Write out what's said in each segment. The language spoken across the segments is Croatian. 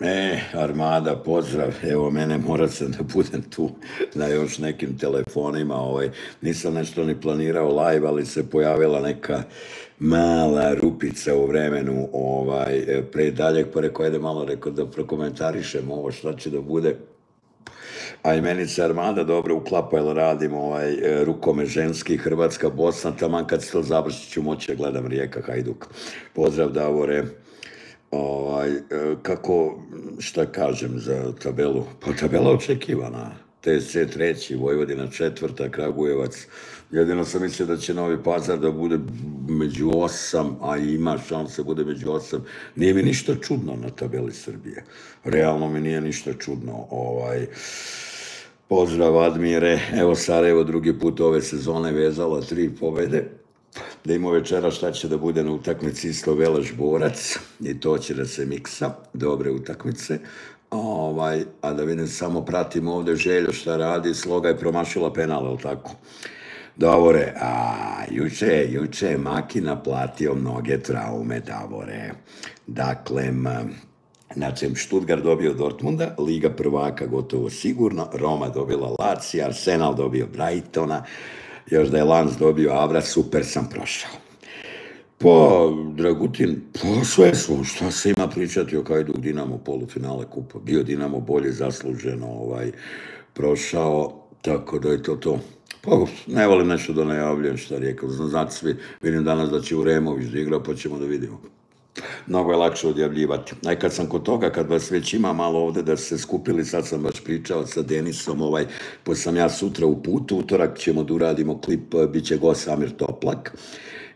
E, Armada, pozdrav, evo mene mora se da budem tu na još nekim telefonima, ovaj, nisam nešto ni planirao live, ali se pojavila neka mala rupica u vremenu ovaj, pre daljeg, pa rekao, ajde malo rekao da prokomentarišem ovo šta će da bude. A i Armada dobro uklapa, jer radim ovaj, rukome ženski, Hrvatska, Bosna, taman kad se to završi ću moći da gledam Rijeka, Hajduk. Pozdrav Davore. Ovaj, e, kako, šta kažem za tabelu? Pa tabela očekivana. TSC treći, Vojvodina četvrta, Kragujevac. Jedino sam mislio da će Novi Pazar da bude među osam, a ima šanse bude među osam. Nije mi ništa čudno na tabeli Srbije. Realno mi nije ništa čudno. Ovaj, pozdrav Admire, evo Sarajevo drugi put ove sezone vezala tri pobede da ima večera šta će da bude na utakmici isto Velaš Borac i to će da se miksa, dobre utakmice. Ovaj, a da vidim, samo pratim ovde Željo šta radi, sloga je promašila penal, je tako? Davore, a juče, juče je Maki naplatio mnoge traume, Davore. Dakle, Znači, Stuttgart dobio Dortmunda, Liga prvaka gotovo sigurno, Roma dobila Lazio, Arsenal dobio Brightona, još da je Lans dobio Avra, super sam prošao. Pa, Dragutin, pa sve smo, šta se ima pričati o Hajduk Dinamo polufinale kupa. Bio Dinamo bolje zasluženo ovaj, prošao, tako da je to to. Pa, ne volim nešto da najavljujem šta rekao. Znate svi, vidim danas da će Uremović da igra, pa ćemo da vidimo. Mnogo je lakše odjavljivati. A kad sam kod toga, kad vas već ima malo ovde da se skupili, sad sam baš pričao sa Denisom, ovaj, pošto sam ja sutra u putu, utorak ćemo da uradimo klip, bit će go Samir Toplak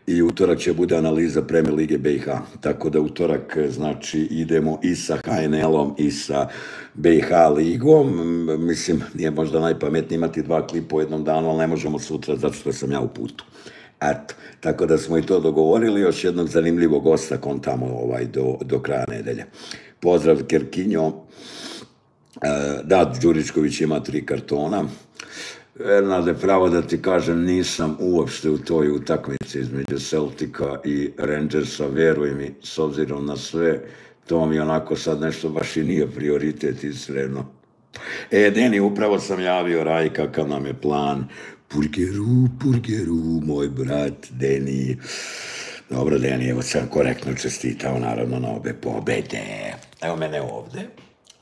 i utorak će bude analiza Premier Lige BiH. Tako da utorak, znači, idemo i sa HNL-om i sa BiH ligom. Mislim, nije možda najpametnije imati dva klipa u jednom danu, ali ne možemo sutra zato što sam ja u putu. Eto, tako da smo i to dogovorili, još jednog zanimljivog gosta kontamo ovaj, do, do kraja nedelje. Pozdrav Kerkinjo. E, da, Đuričković ima tri kartona. Ernade, pravo da ti kažem, nisam uopšte u toj utakmici između Celtica i Rangersa, veruj mi, s obzirom na sve, to mi onako sad nešto baš i nije prioritet iskreno. E, Deni, upravo sam javio Raj kakav nam je plan. Purgeru, purgeru, moj brat Deni. Dobro, Deni, evo sam korektno čestitao, naravno, na obe pobede. Evo mene ovde,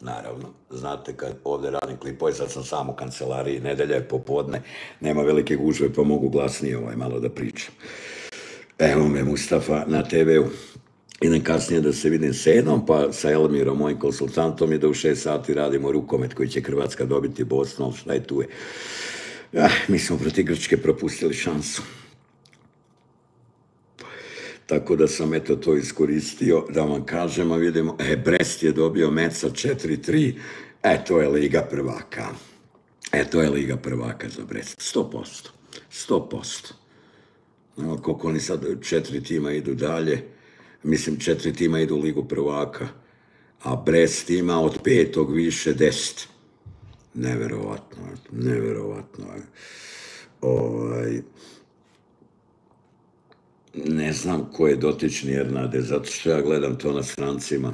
naravno. Znate, kad ovde radim klipove, sad sam sam u kancelariji, nedelja je popodne, nema velike gužve, pa mogu glasnije ovaj malo da pričam. Evo me Mustafa na TV-u. Idem kasnije da se vidim s Edom, pa sa Elmirom, mojim konsultantom, i da u šest sati radimo rukomet koji će Hrvatska dobiti Bosnu, ali šta je tu je. Ah, mi smo proti Grčke propustili šansu. Tako da sam eto to iskoristio da vam kažem, a vidimo, e, Brest je dobio Meca 4-3, e, to je Liga prvaka. E, to je Liga prvaka za Brest, 100%, 100%. No, koliko oni sad, četiri tima idu dalje, mislim, četiri tima idu u Ligu prvaka, a Brest ima od petog više deset. Neverovatno, neverovatno. Ovaj, ne znam ko je dotični Ernade, zato što ja gledam to na strancima.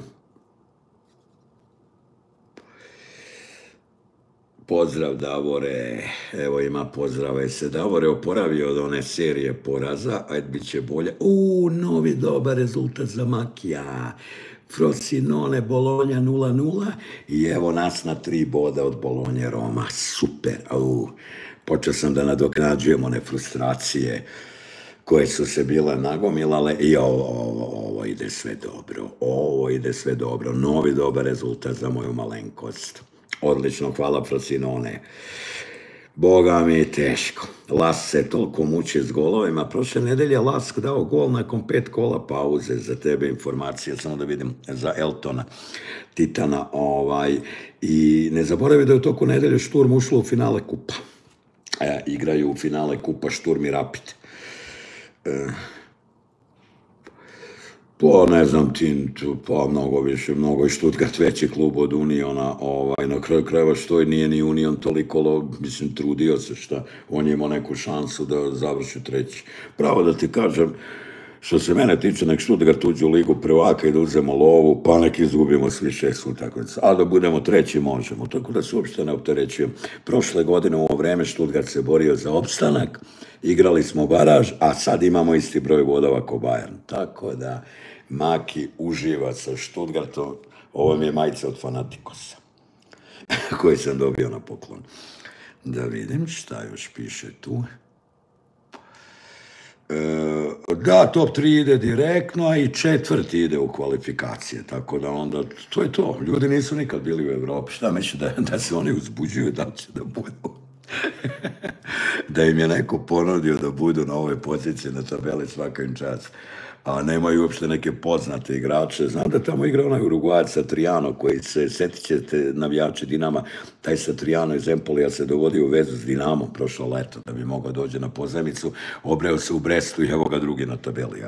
Pozdrav Davore, evo ima pozdrava je se Davore oporavio od one serije poraza, ajde bit će bolje. U, novi dobar rezultat za Makija. Frosinone, Bolonja 0-0 i evo nas na tri boda od Bolonje Roma. Super, au. Počeo sam da nadoknađujem one frustracije koje su se bile nagomilale i ovo, ovo, ovo ide sve dobro. Ovo ide sve dobro. Novi dobar rezultat za moju malenkost. Odlično, hvala Frosinone. Boga mi je teško. Las se toliko muči s golovima. Prošle nedelje Lask dao gol nakon pet kola pauze. Za tebe informacije, samo da vidim, za Eltona, Titana. Ovaj, I ne zaboravi da je u toku nedelje Šturm ušlo u finale kupa. E, igraju u finale kupa Šturm i Rapid. E, Pa ne znam ti, pa mnogo više, mnogo je Stuttgart veći klub od Uniona, ovaj, na kraju krajeva što je nije ni Union toliko, mislim, trudio se šta, on je imao neku šansu da završi treći. Pravo da ti kažem, što se mene tiče, nek Stuttgart uđe u ligu prvaka i da uzemo lovu, pa nek izgubimo svi šest utakmica, a da budemo treći možemo, tako da se uopšte ne opterećujem. Prošle godine u ovo vreme Stuttgart se borio za opstanak, igrali smo baraž, a sad imamo isti broj vodova ko Bayern, tako da Maki uživa sa Stuttgartom, ovo mi je majica od Fanatikosa, koji sam dobio na poklon. Da vidim šta još piše tu. E, da, top 3 ide direktno, a i četvrti ide u kvalifikacije, tako da onda, to je to. Ljudi nisu nikad bili u Evropi. Šta misli da, da se oni uzbuđuju, da će da budu? da im je neko ponudio da budu na ove pozicije na tabeli svaka im čast a nemaju uopšte neke poznate igrače. Znam da tamo igra onaj Uruguajac Satrijano, koji se, setit ćete navijači Dinama, taj Satrijano iz Empolija se dovodio u vezu s Dinamom prošlo leto, da bi mogao dođe na pozemicu, obreo se u Brestu i evo ga drugi na tabeli.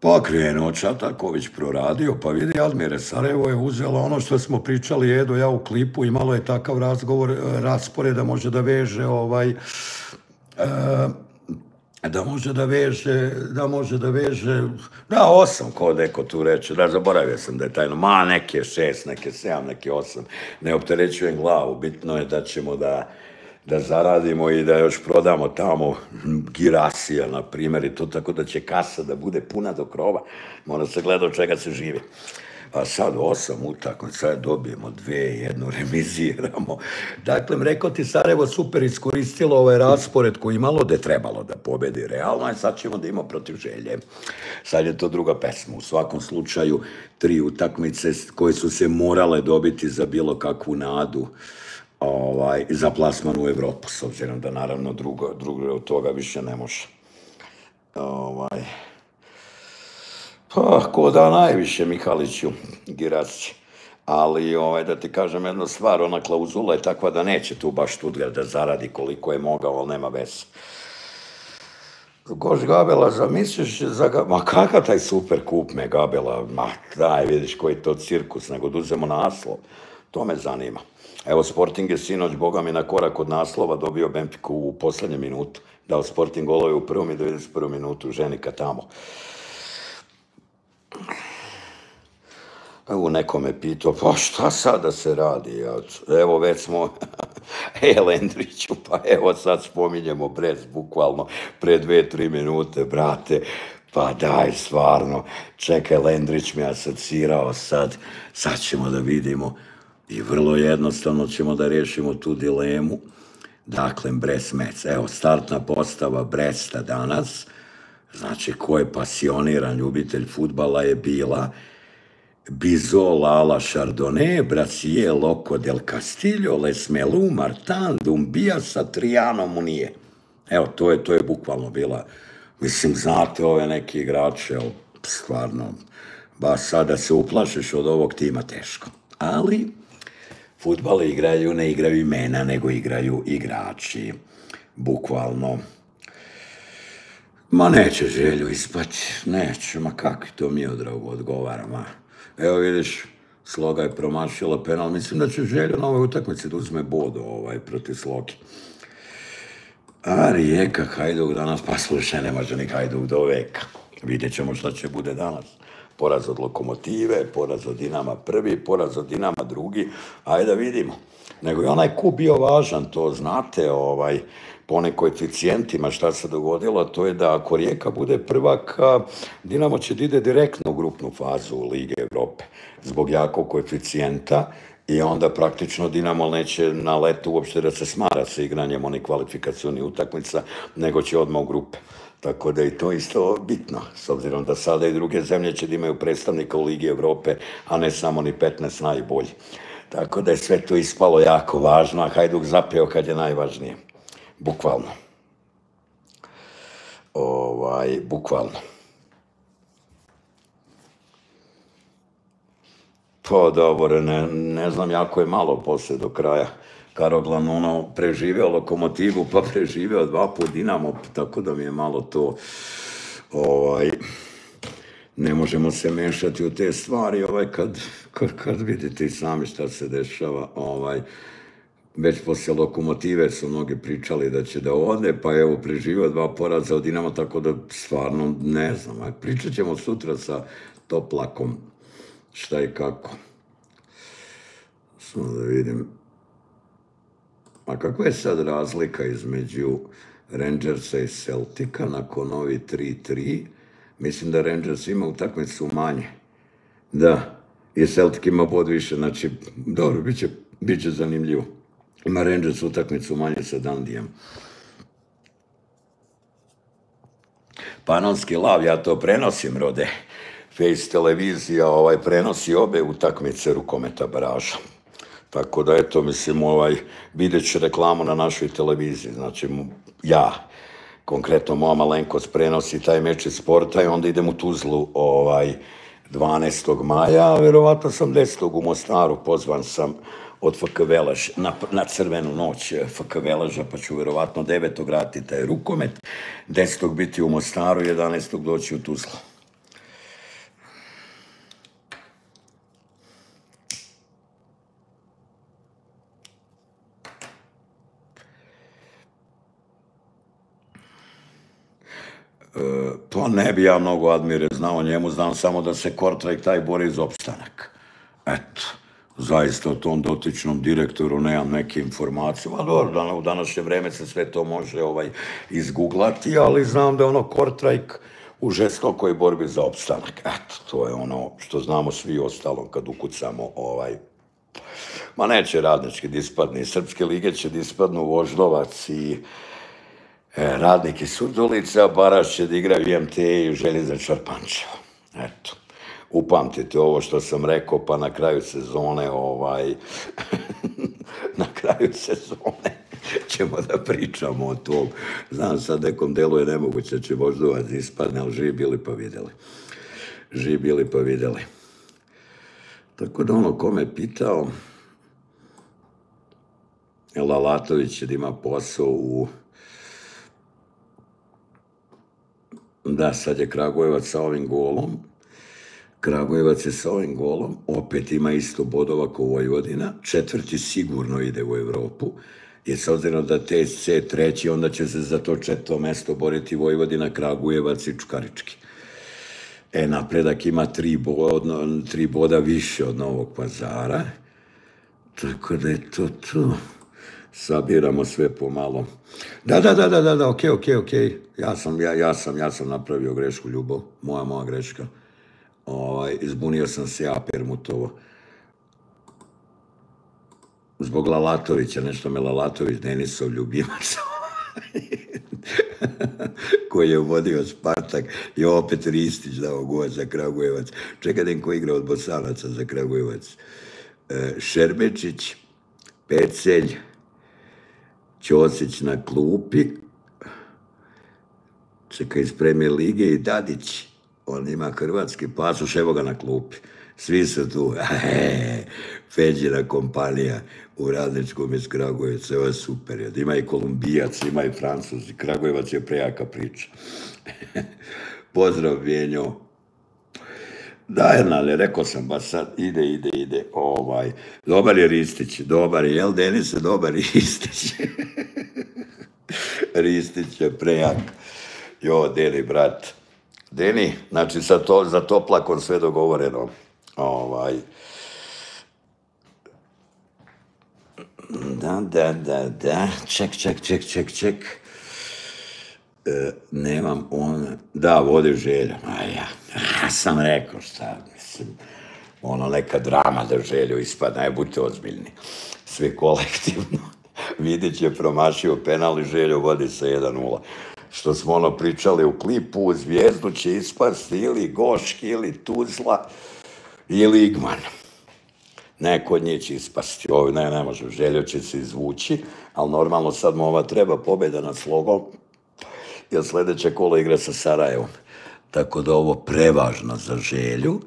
Pa krenuo Čataković proradio, pa vidi Admire Sarajevo je uzelo ono što smo pričali Edo ja u klipu i malo je takav razgovor, raspored da može da veže ovaj, uh, da može da veže, da može da veže, da, osam, ko neko tu reče, da, zaboravio sam da je tajno, ma, neke šest, neke sedam, neke osam, ne opterećujem glavu, bitno je da ćemo da, da zaradimo i da još prodamo tamo girasija, na primjer, i to tako da će kasa da bude puna do krova, mora se gleda od čega se živi a sad osam utakmica, dobijemo dve, jednu remiziramo. Dakle, rekao ti Sarajevo super iskoristilo ovaj raspored koji imalo da je trebalo da pobedi realno, a sad ćemo da ima protiv želje. Sad je to druga pesma. U svakom slučaju, tri utakmice koje su se morale dobiti za bilo kakvu nadu ovaj, za plasman u Evropu, s obzirom da naravno drugo, drugo od toga više ne može. Ovaj, Pa, ko da najviše Mihaliću, Girasći. Ali, ovaj, da ti kažem jednu stvar, ona klauzula je takva da neće tu baš Stuttgart da zaradi koliko je mogao, ali nema veze. Goš Gabela, zamisliš, za ga... ma kakav taj super kup me Gabela, ma daj, vidiš koji to cirkus, nego da uzemo naslov. To me zanima. Evo, Sporting je sinoć, boga mi, na korak od naslova dobio Bempiku u poslednje minutu. Dao Sporting golove u prvom i 91. minutu, ženika tamo. Evo neko me pitao, pa šta sad da se radi? Evo već smo, e pa evo sad spominjemo Brest, bukvalno pre dve, tri minute, brate, pa daj, stvarno, čekaj, Lendrić me asocirao sad, sad ćemo da vidimo i vrlo jednostavno ćemo da rešimo tu dilemu. Dakle, Brest Mec, evo, startna postava Bresta danas, znači ko je pasioniran ljubitelj futbala je bila Bizol Ala Chardonnay, Bracier Loco del Castillo, Lesmelu, Martin, Dumbia, Satriano Munije. Evo, to je, to je bukvalno bila, mislim, znate ove neke igrače, evo, stvarno, baš sada se uplašeš od ovog tima teško. Ali, futbal igraju, ne igraju imena, nego igraju igrači. Bukvalno, Ma neće želju ispati, neće, ma kakvi to mi odrago odgovara, ma. Evo vidiš, Sloga je promašila penal, mislim da će želju na ovoj utakmici da uzme bodo ovaj, protiv Slogi. A Rijeka, Hajduk danas, pa slušaj, ne može ni Hajduk do veka. Vidjet ćemo šta će bude danas. Poraz od Lokomotive, poraz od Dinama prvi, poraz od Dinama drugi, ajde da vidimo. Nego je onaj kup bio važan, to znate, ovaj, po koeficijentima šta se dogodilo, to je da ako Rijeka bude prvak, Dinamo će da ide direktno u grupnu fazu Lige Evrope zbog jakog koeficijenta i onda praktično Dinamo neće na letu uopšte da se smara sa igranjem onih kvalifikacijonih utakmica, nego će odmah u grupe. Tako da je to isto bitno, s obzirom da sada i druge zemlje će da imaju predstavnika u Ligi Evrope, a ne samo ni 15 najbolji. Tako da je sve to ispalo jako važno, a Hajduk zapeo kad je najvažnije. Bukvalno. Ovaj, bukvalno. Pa dobro, ne, ne znam, jako je malo posle do kraja. Karoglan ono preživeo lokomotivu, pa preživeo dva put Dinamo, tako da mi je malo to ovaj, ne možemo se mešati u te stvari, ovaj, kad, kad, kad vidite sami šta se dešava, ovaj, već posle lokomotive su mnogi pričali da će da ode, pa evo preživio dva poraza od Dinamo, tako da stvarno ne znam. Pričat ćemo sutra sa Toplakom šta i kako. Samo da vidim. A kakva je sad razlika između Rangersa i Celtica nakon ovi 3-3? Mislim da Rangers ima utakmicu manje. Da, i Celtic ima bod više, znači, dobro, bit će, bit će zanimljivo. Ima Rangers utakmicu manje sa Dandijem. Panonski lav, ja to prenosim, rode. Face televizija ovaj, prenosi obe utakmice rukometa baraža. Tako da, eto, mislim, ovaj, vidjet ću reklamu na našoj televiziji. Znači, ja, konkretno moja malenkost prenosi taj meč iz sporta i onda idem u Tuzlu ovaj, 12. maja, a verovatno sam 10. u Mostaru, pozvan sam od FK Velaž na, na crvenu noć FK Velaža, pa ću verovatno 9. graditi taj rukomet, 10. biti u Mostaru, 11. doći u Tuzlu. To ne bi ja mnogo admire znao njemu, znam samo da se Kortrajk taj bori za opstanak. Eto, zaista o tom dotičnom direktoru nemam neke informacije, a dobro, u današnje vreme se sve to može ovaj, izguglati, ali znam da je ono Kortrajk u žestokoj borbi za opstanak. Eto, to je ono što znamo svi ostalo kad ukucamo ovaj Ma neće radnički dispadni, Srpske lige će dispadnu Voždovac i e, radnik iz Surdulice, a Baraš će da igra u MT i želi za Čarpančevo. Eto. Upamtite ovo što sam rekao, pa na kraju sezone, ovaj, na kraju sezone ćemo da pričamo o tom. Znam, sad nekom delu je nemoguće da će Voždovac ispadne, ali živi bili pa videli. Živi bili pa videli. Tako da ono, kome pitao, Lalatović će da ima posao u Da, sad je Kragujevac sa ovim golom. Kragujevac je sa ovim golom, opet ima isto bodova kao Vojvodina, četvrti sigurno ide u Evropu, jer s obzirom da TSC treći, onda će se za to četvrto mesto boriti Vojvodina, Kragujevac i Čukarički. E, napredak ima tri, boda, tri boda više od Novog pazara, tako da je to to sabiramo sve pomalo. Da, da, da, da, da, da, okej, okej, okej. Ja sam, ja, ja sam, ja sam napravio grešku, ljubav. Moja, moja greška. Ovaj, izbunio sam se ja Permutovo. Zbog Lalatovića, nešto me Lalatović, Denisov ljubimac. koji je vodio Spartak i opet Ristić dao gol za Kragujevac. Čekaj, den ko igra od Bosanaca za Kragujevac. E, Šerbečić, Pecelj, Ćosić na klupi, čeka iz premijer lige i Dadić, on ima hrvatski pasoš, evo ga na klupi. Svi su tu, e, Feđina kompanija u Radničkom iz Kragujevca, ovo je super. Ima i Kolumbijac, ima i Francuz, Kragujevac je prejaka priča. Pozdrav, Vjenjo. Da, Ernale, rekao sam ba sad, ide, ide, ide, ovaj, dobar je Ristić, dobar je, jel Denise, dobar je Ristić. Ristić je prejak. Jo, Deni, brat. Deni, znači sa to, za toplakon sve dogovoreno. Ovaj, da, da, da, da, ček, ček, ček, ček, ček. E, nemam on, da, vode želja, a ja, sam rekao šta, mislim, ono neka drama da želju ispada, ne budite ozbiljni, svi kolektivno, vidit će promašio penal i želju vodi sa 1-0. Što smo ono pričali u klipu, u zvijezdu će ispasti ili Goški, ili Tuzla, ili Igman. Neko od njih će ispasti. Ovo ne, ne može, željo će se izvući, ali normalno sad mu ova treba pobjeda nad slogom, jer sledeće kolo igra sa Sarajevom. Tako da ovo prevažno za želju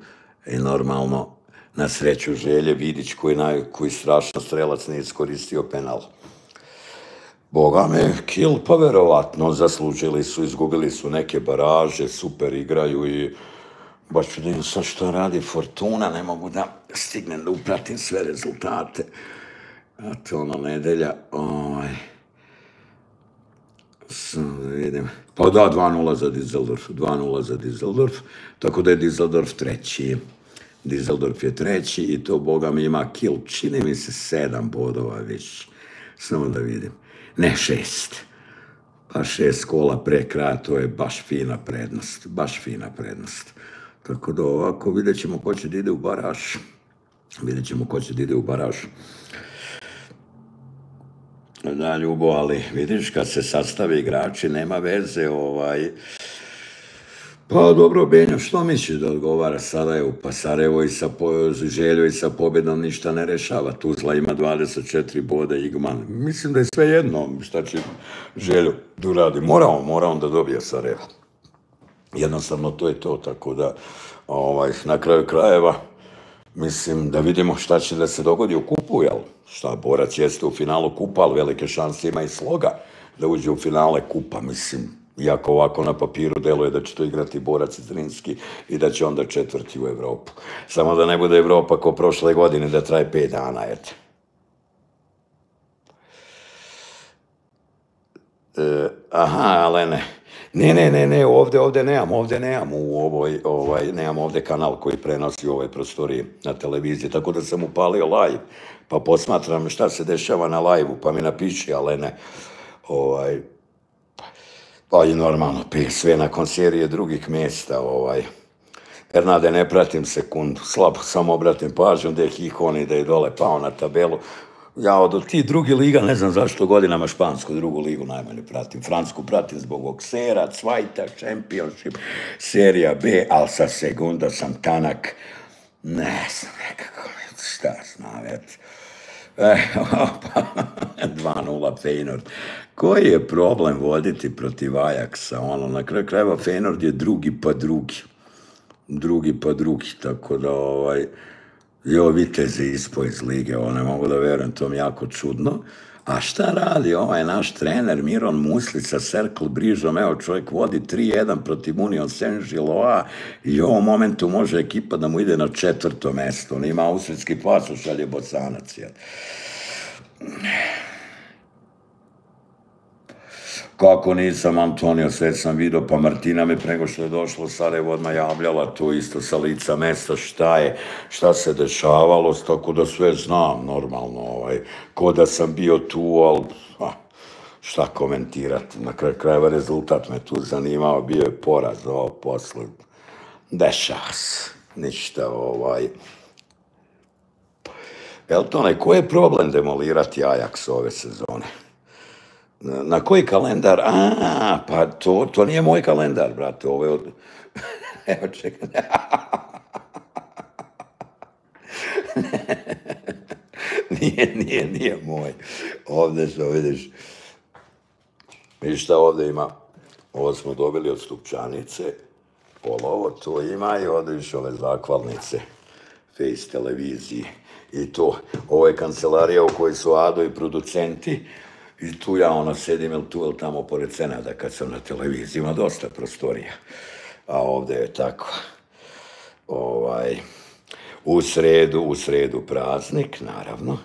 i normalno Na sreću Želje Vidić koji, naj, koji strašno strelac nije iskoristio penal. Boga me, kill pa verovatno zaslužili su, izgubili su neke baraže, super igraju i baš vidim sad što radi Fortuna, ne mogu da stignem da upratim sve rezultate. A to ono nedelja, ovaj, samo da vidim. Pa da, 2-0 za Dizeldorf, 2-0 za Dizeldorf, tako da je Dizeldorf treći. Dizeldorf je treći i to, boga mi, ima kill, čini mi se sedam bodova više. Samo da vidim. Ne šest. Pa šest kola pre kraja, to je baš fina prednost, baš fina prednost. Tako da ovako vidjet ćemo ko će da ide u baraž. Vidjet ćemo ko će da ide u baraž. Da, Ljubo, ali vidiš kad se sastave igrači, nema veze, ovaj... Pa dobro, Benjo, što misliš da odgovara Sarajevo? Pa Sarajevo i sa želju i sa pobjedom ništa ne rešava. Tuzla ima 24 boda, Igman. Mislim da je sve jedno šta će želju da uradi. Mora on da dobije Sarajevo. Jednostavno to je to, tako da ovaj, na kraju krajeva mislim da vidimo šta će da se dogodi u kupu, jel? Šta, Borac jeste u finalu kupa, ali velike šanse ima i sloga da uđe u finale kupa, mislim, iako ovako na papiru deluje da će to igrati Borac i Zrinski i da će onda četvrti u Evropu. Samo da ne bude Evropa ko prošle godine da traje pet dana, eto. E, aha, ale ne. Ne, ne, ne, ne, ovde, ovde nemam, ovde nemam u ovoj, ovaj, nemam ovde kanal koji prenosi u ovoj prostoriji na televiziji, tako da sam upalio live, pa posmatram šta se dešava na live-u, pa mi napiši, ale ne, ovaj, pa i normalno, sve nakon serije drugih mjesta, ovaj, Ernade ne pratim sekundu, slabo samo obratim pažnju gde je Hihon i da je dole pao na tabelu, ja od tih drugi liga, ne znam zašto godinama špansku drugu ligu najmanje pratim. Francusku pratim zbog Oksera, Cvajta, Championship, serija B, ali sa segunda sam tanak. Ne znam, nekako, šta znam, eto. E, opa, 2-0 Feyenoord. Koji je problem voditi protiv Ajaxa? Ono, na kraju krajeva Feyenoord je drugi pa drugi. Drugi pa drugi, tako da, ovaj, Jo, Vitez je iz lige, ovo ne mogu da verujem, to mi jako čudno. A šta radi ovaj naš trener Miron Muslica, Cercle Brižom, evo čovjek vodi 3-1 protiv Union Saint-Gilloa i u ovom momentu može ekipa da mu ide na četvrto mesto. On ima austrijski pasoš, ali je bocanac. Jel? Kako nisam Antonio, sve sam vidio, pa Martina me prego što je došlo Sarajevo odmah javljala to isto sa lica mesta, šta je, šta se dešavalo, tako da sve znam normalno, ovaj, ko da sam bio tu, ali a, šta komentirati, na kraju krajeva rezultat me tu zanimao, bio je poraz ovo posle, dešava se, ništa, ovaj, Eltone, ko je problem demolirati Ajax ove sezone? Na koji kalendar? A, pa to, to nije moj kalendar, brate, ovo je od... Evo, čekaj. nije, nije, nije moj. Ovde što vidiš, vidiš šta ovde ima? Ovo smo dobili od Stupčanice, polovo to ima i ovde viš ove zakvalnice, Face televizije. I to, ovo je kancelarija u kojoj su Ado i producenti, I tu ja ono sedim ili tu ili tamo pored Senada kad sam na televiziji, ima dosta prostorija. A ovde je tako. Ovaj, u sredu, u sredu praznik, naravno.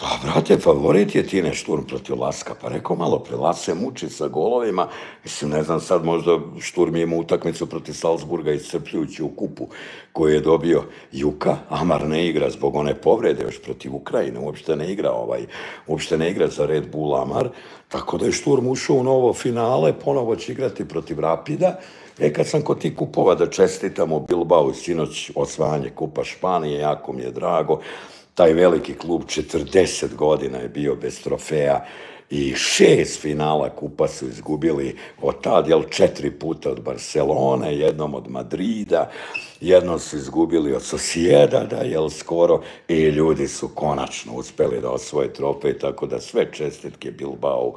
Pa, brate, favorit je Tine Šturm protiv Laska. Pa rekao malo pre, Las se muči sa golovima. Mislim, ne znam sad, možda Šturm ima utakmicu protiv Salzburga iscrpljujući u kupu koju je dobio Juka. Amar ne igra zbog one povrede još protiv Ukrajine. Uopšte ne igra ovaj, uopšte ne igra za Red Bull Amar. Tako da je Šturm ušao u novo finale, ponovo će igrati protiv Rapida. E, kad sam kod ti kupova da čestitamo Bilbao sinoć osvajanje Kupa Španije, jako mi je drago taj veliki klub 40 godina je bio bez trofeja i šest finala kupa su izgubili od tad, jel, četiri puta od Barcelone, jednom od Madrida, jednom su izgubili od Sociedada, jel, skoro, i ljudi su konačno uspeli da osvoje trofej, tako da sve čestitke Bilbao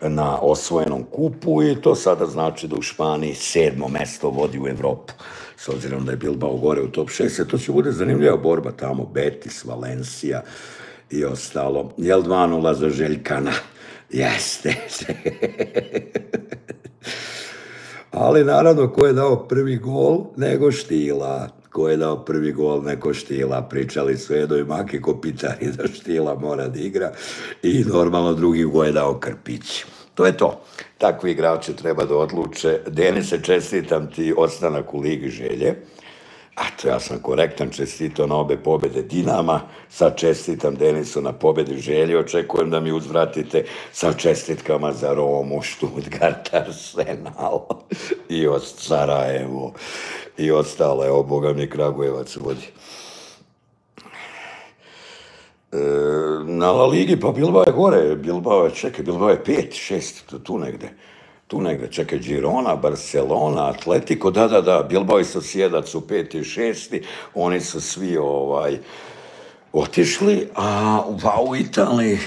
na osvojenom kupu i to sada znači da u Španiji sedmo mesto vodi u Evropu. S obzirom da je Bilbao gore u top 6, to će bude zanimljiva borba tamo, Betis, Valencija i ostalo. Jel 2-0 za Željkana? Jeste. Ali naravno, ko je dao prvi gol, nego Štila. Ko je dao prvi gol, neko Štila. Pričali su Edo i Maki Kopitari da Štila mora da igra. I normalno drugi gol je dao Krpić. To je to. Takvi igrači treba da odluče. Denise, čestitam ti ostanak u Ligi želje. A to ja sam korektan, čestito na obe pobede Dinama, sad čestitam Denisu na pobedi želje, očekujem da mi uzvratite sa čestitkama za Romu, Stuttgart, Arsenal i od Sarajevo i ostale, evo, Boga mi Kragujevac vodi. E, na La Ligi, pa Bilbao je gore, Bilbao je, čekaj, Bilbao je pet, šest, tu negde tu negde, čekaj, Girona, Barcelona, Atletico, da, da, da, Bilbao i Sociedad su peti i šesti, oni su svi ovaj, otišli, a va u Italiji,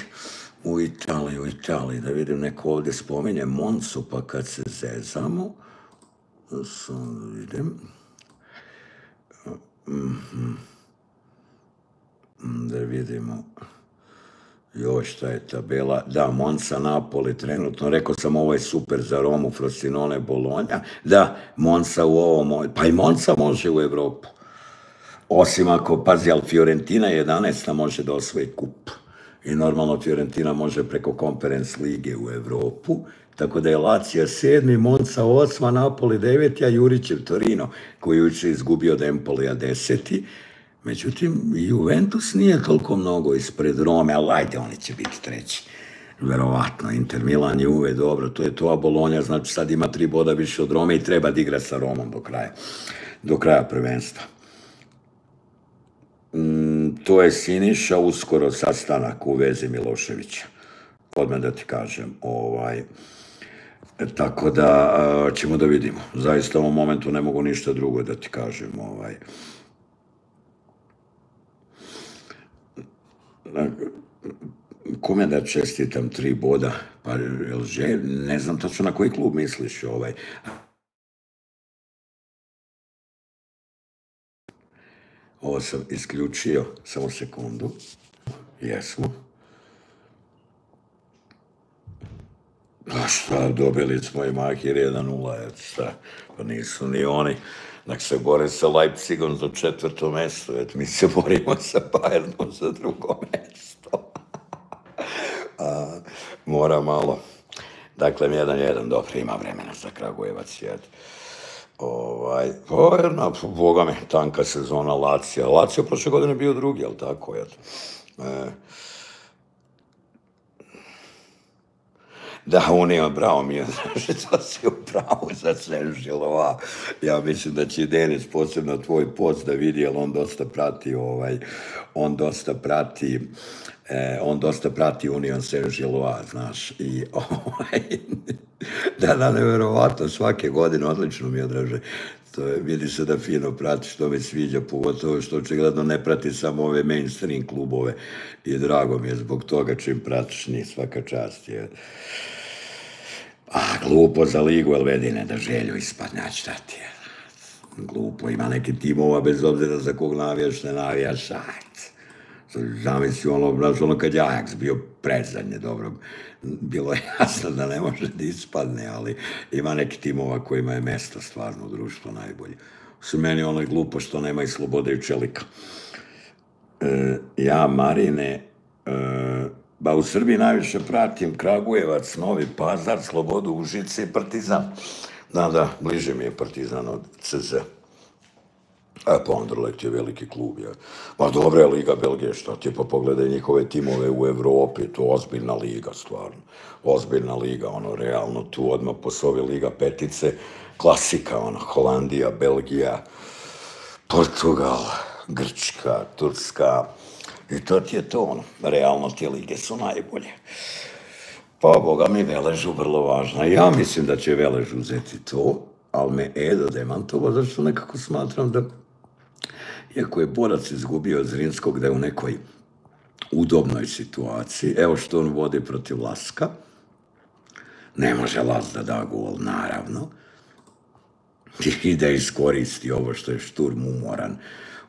u Italiji, u Italiji, da vidim neko ovdje spominje Moncu, pa kad se zezamo, sam vidim, mm. Da vidimo, joj, šta je tabela? Da, Monza, Napoli, trenutno. Rekao sam, ovo je super za Romu, Frosinone, Bolonja. Da, Monza u ovom, pa i Monza može u Evropu. Osim ako, pazi, ali Fiorentina 11. može da osvoji kup. I normalno Fiorentina može preko Conference Lige u Evropu. Tako da je Lacija sedmi, Monza osma, Napoli deveti, a Jurićev Torino, koji juče izgubio od Empolija deseti. Međutim, Juventus nije toliko mnogo ispred Rome, ali ajde, oni će biti treći. Verovatno, Inter Milan je uve dobro, to je to, a Bolonja znači sad ima tri boda više od Rome i treba da igra sa Romom do kraja, do kraja prvenstva. Mm, to je Siniša, uskoro sastanak u vezi Miloševića. Odmah da ti kažem, ovaj, tako da ćemo da vidimo. Zaista u ovom momentu ne mogu ništa drugo da ti kažem. Ovaj, kome da čestitam tri boda, pa že, ne znam tačno na koji klub misliš ovaj. Ovo sam isključio, samo sekundu. Jesmo. Pa šta, dobili smo i Mahir 1-0, šta, pa nisu ni oni. Nek se bore sa Leipzigom za četvrto mesto, et mi se borimo sa Bayernom za drugo mesto. A, mora malo. Dakle, jedan, jedan, dobro, ima vremena za Kragujevac, jed. Ovaj, Bayerna, boga mi, tanka sezona Lacija. Lacija prošle godine bio drugi, jel tako, jed? E, Da, Unija, bravo mi je, što si u pravu za Senžilova. Ja mislim da će Denis posebno tvoj post da vidi, jer on dosta prati ovaj, on dosta prati eh, on dosta prati Union Saint-Gillois, znaš, i ovaj, da, da, neverovatno, svake godine odlično mi odraže. To je, vidi se da fino prati što me sviđa, pogotovo što očigledno ne prati samo ove mainstream klubove i drago mi je zbog toga čim pratiš ni svaka čast je. A, glupo za ligu Elvedine da želju ispadne, a šta ti je? Glupo, ima neki timova bez obzira za kog navijaš, ne navijaš, ajde. Zamisli ono, znaš, ono kad Ajax bio predzadnje, dobro, bilo je jasno da ne može da ispadne, ali ima neki timova kojima je mesto stvarno u društvu najbolje. Su meni ono glupo što nema i slobode i čelika. E, ja, Marine, e, ba u Srbiji najviše pratim Kragujevac, Novi Pazar, Slobodu, Užice i Partizan. Da, da, bliže mi je Partizan od CZ. A pa Anderlecht je veliki klub. Je. Ma dobra je Liga Belgije, šta ti pa pogledaj njihove timove u Evropi, to ozbiljna liga, stvarno. Ozbiljna liga, ono, realno, tu odmah posovi Liga petice, klasika, ono, Holandija, Belgija, Portugal, Grčka, Turska, i to ti je to, ono, realno te lige su najbolje. Pa, boga mi, Veležu vrlo važna. Ja mislim da će Velež uzeti to, ali me Edo demantovo, zašto nekako smatram da iako je borac izgubio Zrinskog da je u nekoj udobnoj situaciji, evo što on vodi protiv Laska, Ne može Las da da gol, naravno. I da iskoristi ovo što je šturm umoran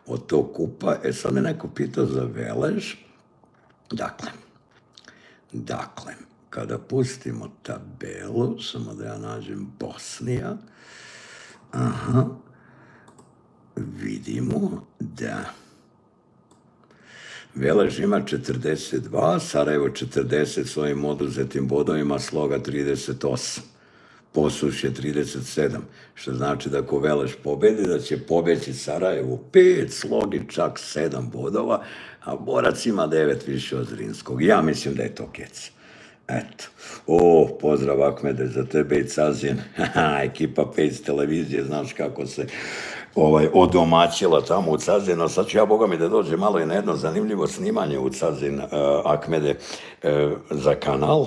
od tog kupa. E sad me neko pitao za Velež. Dakle, dakle, kada pustimo tabelu, samo da ja nađem Bosnija, aha, vidimo da Velež ima 42, Sarajevo 40 svojim oduzetim bodovima, Sloga 38. Posuš je 37, što znači da ako Veleš pobedi, da će pobeći Sarajevo 5, Slogi čak 7 bodova, a Borac ima 9 više od Zrinskog. Ja mislim da je to kec. Eto. O, pozdrav Ahmede za tebe i Cazin. Ekipa 5 televizije, znaš kako se ovaj, odomaćila tamo u Cazinu. Sad ću ja, boga mi, da dođe malo i na jedno zanimljivo snimanje u Cazin uh, Akmede uh, za kanal.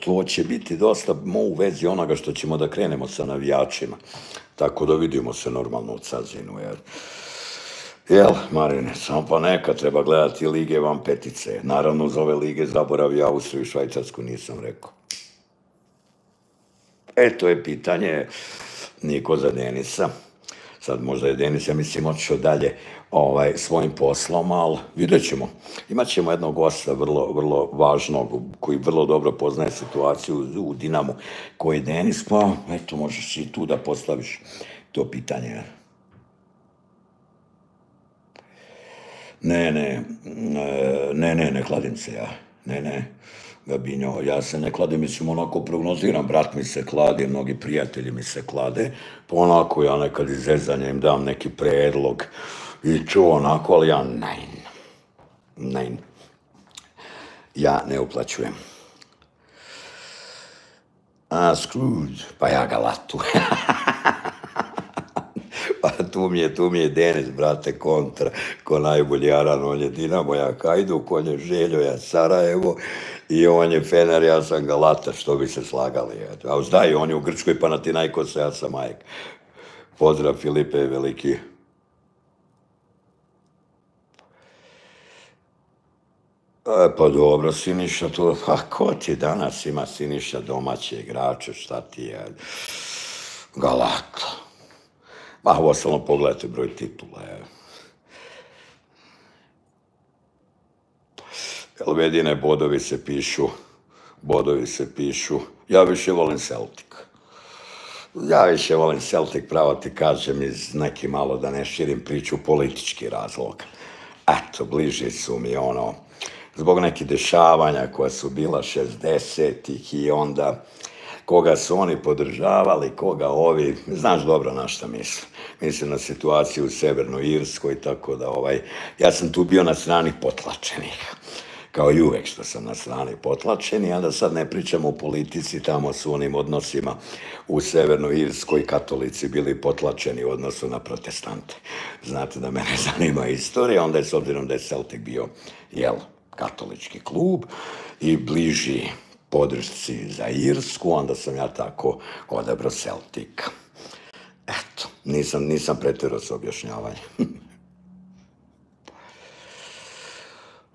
To će biti dosta mo u vezi onoga što ćemo da krenemo sa navijačima. Tako da vidimo se normalno u Cazinu, jer... Jel, Marine, samo pa neka treba gledati lige van petice. Naravno, uz ove lige zaboravi Austriju i Švajcarsku, nisam rekao. E, to je pitanje Niko za Denisa. Sad možda je Denis, ja mislim, otišao dalje ovaj, svojim poslom, ali vidjet ćemo. Imat ćemo jednog gosta vrlo, vrlo važnog, koji vrlo dobro poznaje situaciju u Dinamu, koji je Denis, pa eto, možeš i tu da postaviš to pitanje. Ne, ne, ne, ne, ne kladim se ja. Ne, ne, Gabinjo, ja se ne kladim, mislim, onako prognoziram, brat mi se kladi, mnogi prijatelji mi se klade, pa onako ja nekad iz zezanja im dam neki predlog i ču onako, ali ja nein, nein. Ja ne uplaćujem. A, Scrooge, pa ja ga latu. Tu mi je, tu mi je Denis, brate, kontra, ko najbolji Aran, on je Dinamo, ja Hajduk, on je Željo, ja Sarajevo i on je Fener, ja sam Galata, što bi se slagali. A zdaj, on je u Grčkoj Panatinajkos, ja sam Majek. Pozdrav Filipe, veliki. E, pa dobro, Siniša, to, pa ko ti danas ima Siniša domaće igrače, šta ti je? Galata. Ma, ovo samo pogledajte broj titula. Je. Elvedine bodovi se pišu, bodovi se pišu. Ja više volim Celtic. Ja više volim Celtic, pravo ti kažem, iz neki malo da ne širim priču politički razlog. Eto, bliži su mi ono, zbog nekih dešavanja koja su bila 60-ih i onda koga su oni podržavali, koga ovi, znaš dobro na šta mislim. Mislim na situaciju u Severnoj Irskoj, tako da ovaj, ja sam tu bio na strani potlačenih kao i uvek što sam na strani potlačeni, a da sad ne pričamo o politici, tamo su onim odnosima u Severnoj Irskoj katolici bili potlačeni u odnosu na protestante. Znate da mene zanima istorija, onda je s obzirom da je Celtic bio, jel, katolički klub i bliži podršci za Irsku, onda sam ja tako odabrao Celtic. Eto, nisam, nisam pretjerao s objašnjavanjem.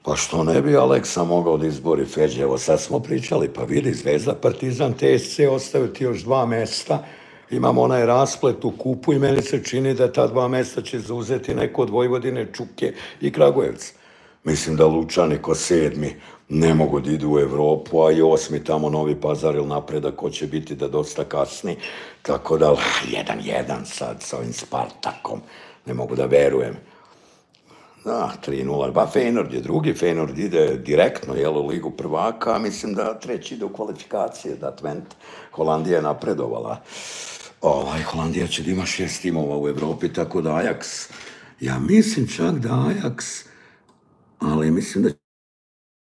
pa što ne bi Aleksa mogao da izbori Feđe? Evo sad smo pričali, pa vidi, Zvezda, Partizan, TSC ostaju ti još dva mesta. Imamo onaj rasplet u kupu i meni se čini da ta dva mesta će zauzeti neko od Vojvodine, Čuke i Kragujevca. Mislim da Lučani ko sedmi ne mogu da idu u Evropu, a i osmi tamo Novi Pazar ili napredak ko će biti da dosta kasni. Tako da, jedan, jedan sad sa ovim Spartakom, ne mogu da verujem. Da, 3-0, ba Feynord je drugi, Feynord ide direktno, jel, u Ligu prvaka, a mislim da treći ide u kvalifikacije, da Twent, Holandija je napredovala. Ovaj, Holandija će da ima šest timova u Evropi, tako da Ajax, ja mislim čak da Ajax, ali mislim da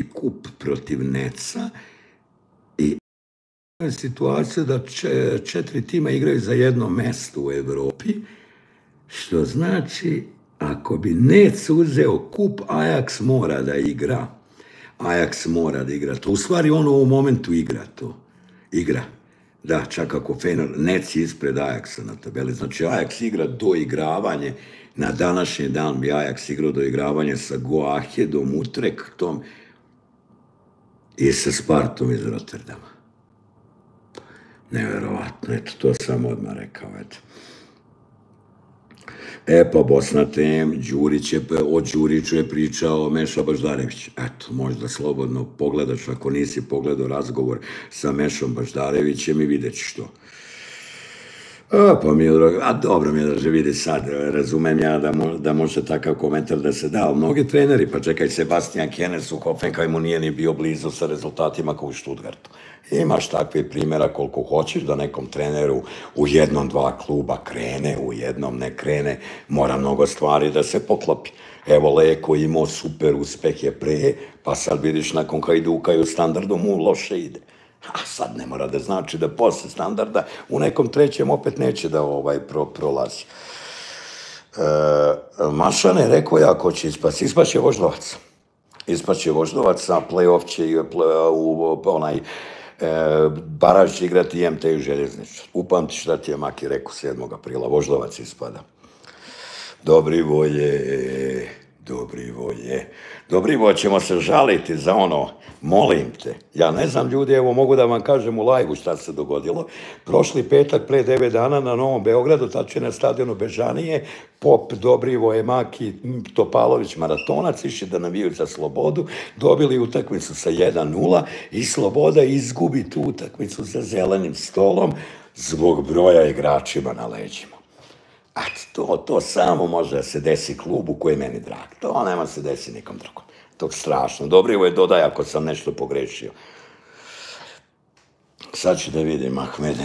kup protiv Neca i situacija da četiri tima igraju za jedno mesto u Evropi, što znači ako bi Nec uzeo kup, Ajax mora da igra. Ajax mora da igra to. U stvari on u momentu igra to. Igra. Da, čak ako Fener, Nec ispred Ajaxa na tabeli. Znači Ajax igra doigravanje. Na današnji dan bi Ajax igrao doigravanje sa Goahedom, Utrektom i sa Spartom iz Rotterdama. Neverovatno, eto, to sam odmah rekao, eto. E pa Bosna tem, Đurić je, o Đuriću je pričao Meša Baždarević. Eto, možda slobodno pogledaš, ako nisi pogledao razgovor sa Mešom Baždarevićem i vidjet ćeš to. A, pa Milorad, a dobro Milorad, vidi sad, razumem ja da, da može takav komentar da se da, ali mnogi treneri, pa čekaj, Sebastian Kenes u Hoffenheim mu nije ni bio blizu sa rezultatima kao u Stuttgartu. Imaš takve primjera koliko hoćeš da nekom treneru u jednom, dva kluba krene, u jednom ne krene, mora mnogo stvari da se poklopi. Evo Leko imao super uspehe pre, pa sad vidiš nakon Hajduka i u standardu mu loše ide. A sad ne mora da znači da posle standarda u nekom trećem opet neće da ovaj pro, prolazi. E, Mašane rekao ja ko će ispast. Ispaće Voždovac. Ispaće Voždovac, a play-off će play, u, onaj e, baraž će igrati MT i Željezničar. Upamti šta ti je Maki rekao 7. aprila. Voždovac ispada. Dobri volje, dobri volje. Dobrivo, ćemo se žaliti za ono, molim te. Ja ne znam ljudi, evo mogu da vam kažem u lajvu šta se dogodilo. Prošli petak pre 9 dana na Novom Beogradu, tačnije na stadionu Bežanije, Pop, Dobrivo, Maki, Topalović, Maratonac, išli da navijaju za Slobodu, dobili utakmicu sa 1-0 i Sloboda izgubi tu utakmicu za zelenim stolom zbog broja igračima na leđima. A to, to samo može da se desi klubu koji je meni drag. To nema se desi nikom drugom. To je strašno. Dobro je dodaj ako sam nešto pogrešio. Sad ću da vidim, Ahmede.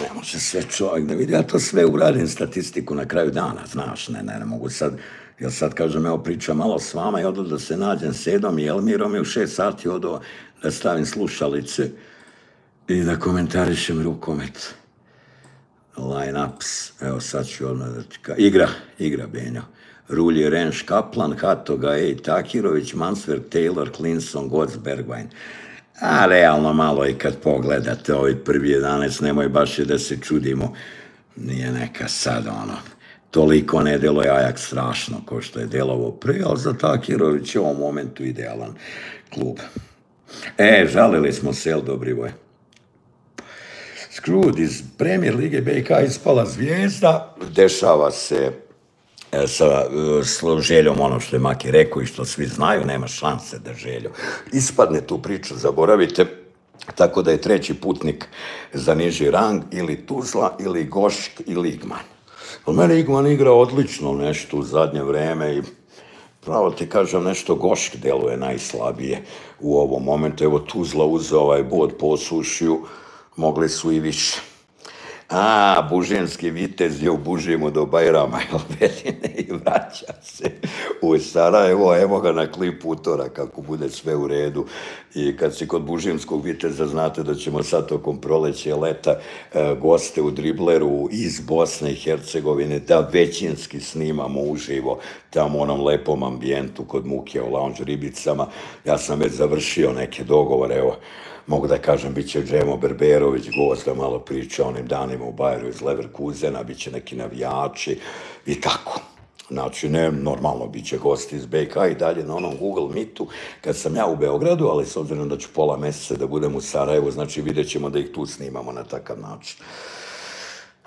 Ne može sve čovjek da vidi. Ja to sve uradim statistiku na kraju dana, znaš, ne, ne, ne mogu sad, jel sad kažem, evo pričam malo s vama i odo da se nađem s Edom i Elmirom i u šest sati odo da stavim slušalice i da komentarišem rukomet line-ups, evo sad ću odmah da ti ka... Igra, igra Benjo. Rulje, Renš, Kaplan, Hatoga, Ej, Takirović, Mansver, Taylor, Clinson, Goc, Bergwijn. A realno malo i kad pogledate ovaj prvi 11, nemoj baš i da se čudimo. Nije neka sad ono, toliko ne delo je Ajax strašno ko što je delovo pre, ali za Takirović je u ovom momentu idealan klub. E, žalili smo se, jel Dobrivoje? Screwed iz premijer Lige BiH ispala zvijezda, dešava se e, sa e, željom ono što je Maki rekao i što svi znaju, nema šanse da željo ispadne tu priču, zaboravite, tako da je treći putnik za niži rang ili Tuzla, ili Gošk, ili Igman. Ali mene Igman igra odlično nešto u zadnje vreme i pravo ti kažem, nešto Gošk deluje najslabije u ovom momentu. Evo Tuzla uzeo ovaj bod po osušiju, mogli su i više. A, buženski vitez je u do Bajrama Elvedine i vraća se u Sarajevo, evo ga na klipu utora kako bude sve u redu. I kad si kod Bužimskog viteza, znate da ćemo sad tokom proleće leta e, goste u Dribleru iz Bosne i Hercegovine da većinski snimamo uživo tamo u onom lepom ambijentu kod Muke u lounge ribicama. Ja sam već završio neke dogovore, evo, mogu da kažem, bit će Džemo Berberović, gost da malo priča onim danima u Bajeru iz Leverkusena, bit će neki navijači i tako. Znači, ne, normalno, bit će gosti iz BK i dalje na onom Google Meetu, kad sam ja u Beogradu, ali s obzirom da ću pola meseca da budem u Sarajevu, znači vidjet ćemo da ih tu snimamo na takav način.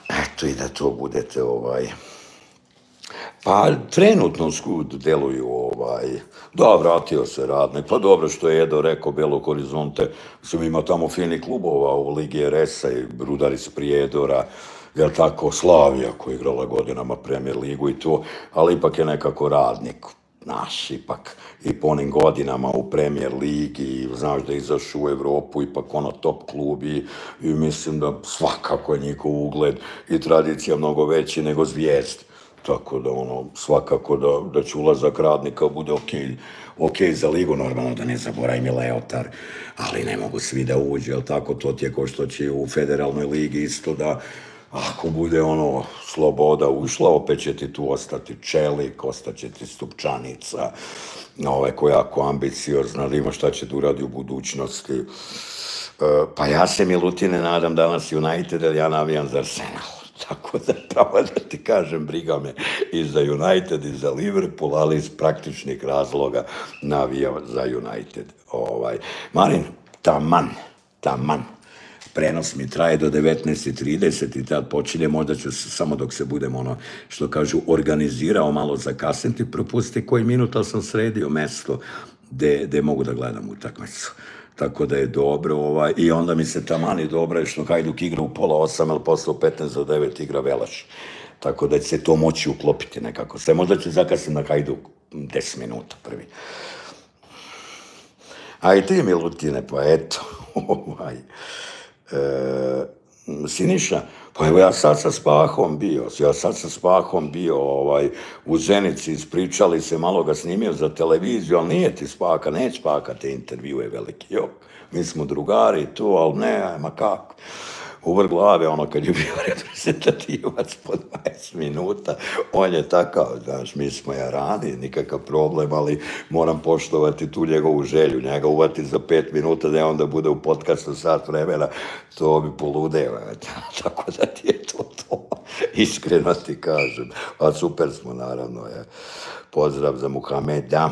Eto i da to budete ovaj... Pa trenutno skud deluju ovaj, da, vratio se radnik, pa dobro što je Edo rekao Belo Horizonte, sam ima tamo fini klubova u Ligi RS-a i iz Prijedora, jel tako, Slavija koja je igrala godinama Premier ligu i to, ali ipak je nekako radnik, naš, ipak i po onim godinama u Premier ligi, znaš da je izašao u Evropu, ipak ono top klub i, mislim da svakako je njihov ugled i tradicija mnogo veći nego zvijezd. Tako da ono, svakako da, da će ulazak radnika bude okej, okay, okay za ligu, normalno da ne zaboravim i Leotar, ali ne mogu svi da uđu, jel tako, to ti je ko što će u federalnoj ligi isto da ako bude ono sloboda ušla, opet će ti tu ostati Čelik, ostaće ti Stupčanica, ovaj, koja je jako ambiciozna, da ima šta će da uradi u budućnosti. E, pa ja se Milutine nadam danas United, jer ja navijam za Arsenal. Tako da, pravo da ti kažem, briga me i za United i za Liverpool, ali iz praktičnih razloga navija za United. Ovaj. Marin, taman, taman. prenos mi traje do 19.30 i tad počinje, možda ću samo dok se budem ono, što kažu, organizirao malo zakasniti, propustiti koji minut, ali sam sredio mesto gde mogu da gledam utakmicu tako da je dobro, ovaj, i onda mi se tamani dobro je što Hajduk igra u pola osam, ali posle u 15 za 9 igra Velaš. Tako da će se to moći uklopiti nekako. Sve možda će zakasniti na Hajduk 10 minuta prvi. A i ti Milutine, pa eto, ovaj, e, Siniša, pa evo ja sad sa Spahom bio, ja sad sa Spahom bio ovaj, u Zenici, ispričali se, malo ga snimio za televiziju, ali nije ti Spaka, neće Spaka te intervjue veliki, jok, mi smo drugari tu, ali ne, ma kako u vrh glave, ono kad je bio reprezentativac po 20 minuta, on je takav, znaš, mi smo rani, nikakav problem, ali moram poštovati tu njegovu želju, njega uvati za pet minuta da onda bude u podcastu sat vremena, to bi poludeo, tako da ti je to to, iskreno ti kažem, a super smo naravno, je. pozdrav za Muhameda.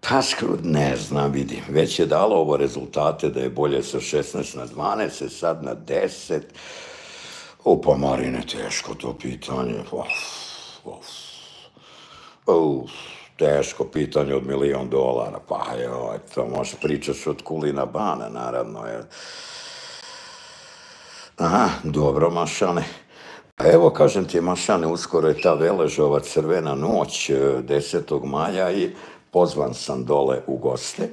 Pa ne znam, vidim. Već je dalo ovo rezultate da je bolje sa 16 na 12, sad na 10. O, pa Marine, teško to pitanje. Uf, teško pitanje od milion dolara. Pa joj, to možeš pričati od kulina bana, naravno. Je. Aha, dobro, Mašane. Pa evo, kažem ti, Mašane, uskoro je ta Veležova crvena noć 10. maja i pozvan sam dole u goste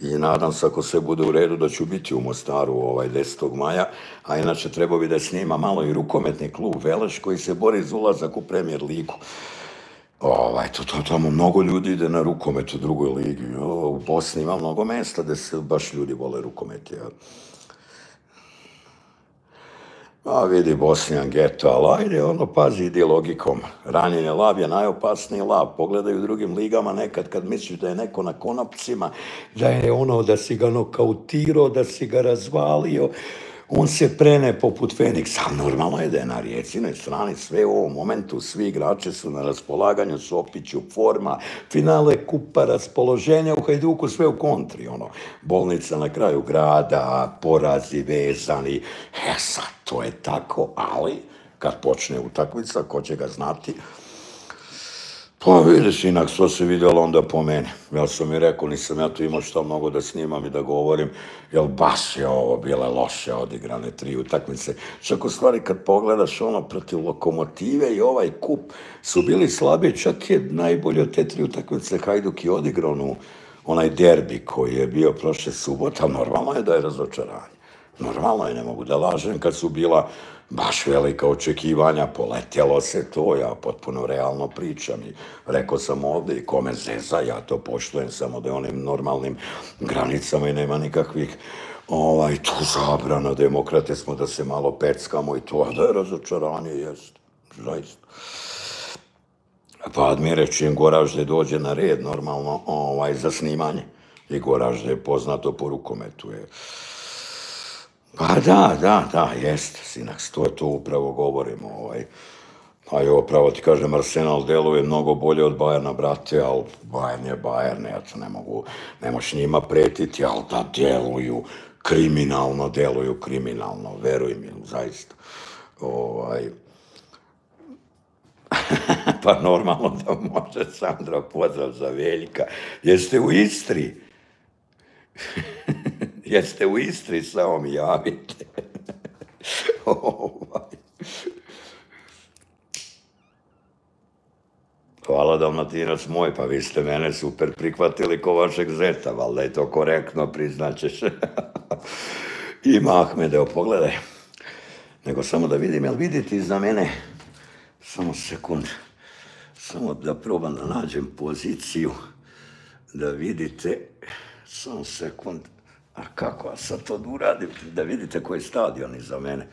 i nadam se ako sve bude u redu da ću biti u Mostaru ovaj 10. maja, a inače trebao bi da snima malo i rukometni klub Veleš koji se bori za ulazak u premijer ligu. Ovaj, to, to, tamo mnogo ljudi ide na rukomet u drugoj ligi. u Bosni ima mnogo mesta gdje se baš ljudi vole rukometi. Ja. A vidi Bosnijan geto, ali ajde, ono, pazi, idi logikom. Ranjen lav je najopasniji lav. Pogledaj u drugim ligama nekad kad misliš da je neko na konopcima, da je ono, da si ga nokautirao, da si ga razvalio, on se prene poput Feniksa, normalno je da je na rijecinoj strani sve u ovom momentu, svi igrači su na raspolaganju, Sopiću, forma, finale kupa, raspoloženja u Hajduku, sve u kontri, ono, bolnica na kraju grada, porazi vezani, e sad, to je tako, ali kad počne utakmica, ko će ga znati, pa vidiš, inak što se vidjelo onda po meni. Ja sam mi rekao, nisam ja tu imao što mnogo da snimam i da govorim, jel baš je ovo bile loše odigrane tri utakmice. Čak u stvari kad pogledaš ono protiv lokomotive i ovaj kup su bili slabiji, čak je najbolje od te tri utakmice Hajduk je odigrao onaj derbi koji je bio prošle subota, normalno je da je razočaranje. Normalno je, ne mogu da lažem, kad su bila baš velika očekivanja, poletjelo se to, ja potpuno realno pričam i rekao sam ovdje i kome zeza, ja to poštujem samo da onim normalnim granicama i nema nikakvih ovaj, tu zabrana, demokrate smo da se malo peckamo i to, da je razočaranje, jest, zaista. Pa admire čim Goražde dođe na red, normalno, ovaj, za snimanje. I Goražde je poznato po rukometu. Je. Pa da, da, da, jest, Sinax, to je to upravo govorimo. Ovaj. Pa jo, pravo ti kažem, Arsenal deluje mnogo bolje od Bajerna, brate, ali Bayern je Bayern, ja to ne mogu, ne moš njima pretiti, ali da deluju kriminalno, deluju kriminalno, veruj mi, zaista. Ovaj, pa normalno da može Sandra pozdrav za Veljka. Jeste u Istri? Jeste u Istri, samo mi javite. Ovaj. Hvala Dalmatinac moj, pa vi ste mene super prihvatili ko vašeg zeta, valjda je to korektno, priznaćeš. Ima Ahmede, pogledaj. Nego samo da vidim, jel vidite iza mene? Samo sekund. Samo da probam da nađem poziciju. Da vidite. Samo sekund. A kako, sad to uradim, da vidite koji je stadion iza mene.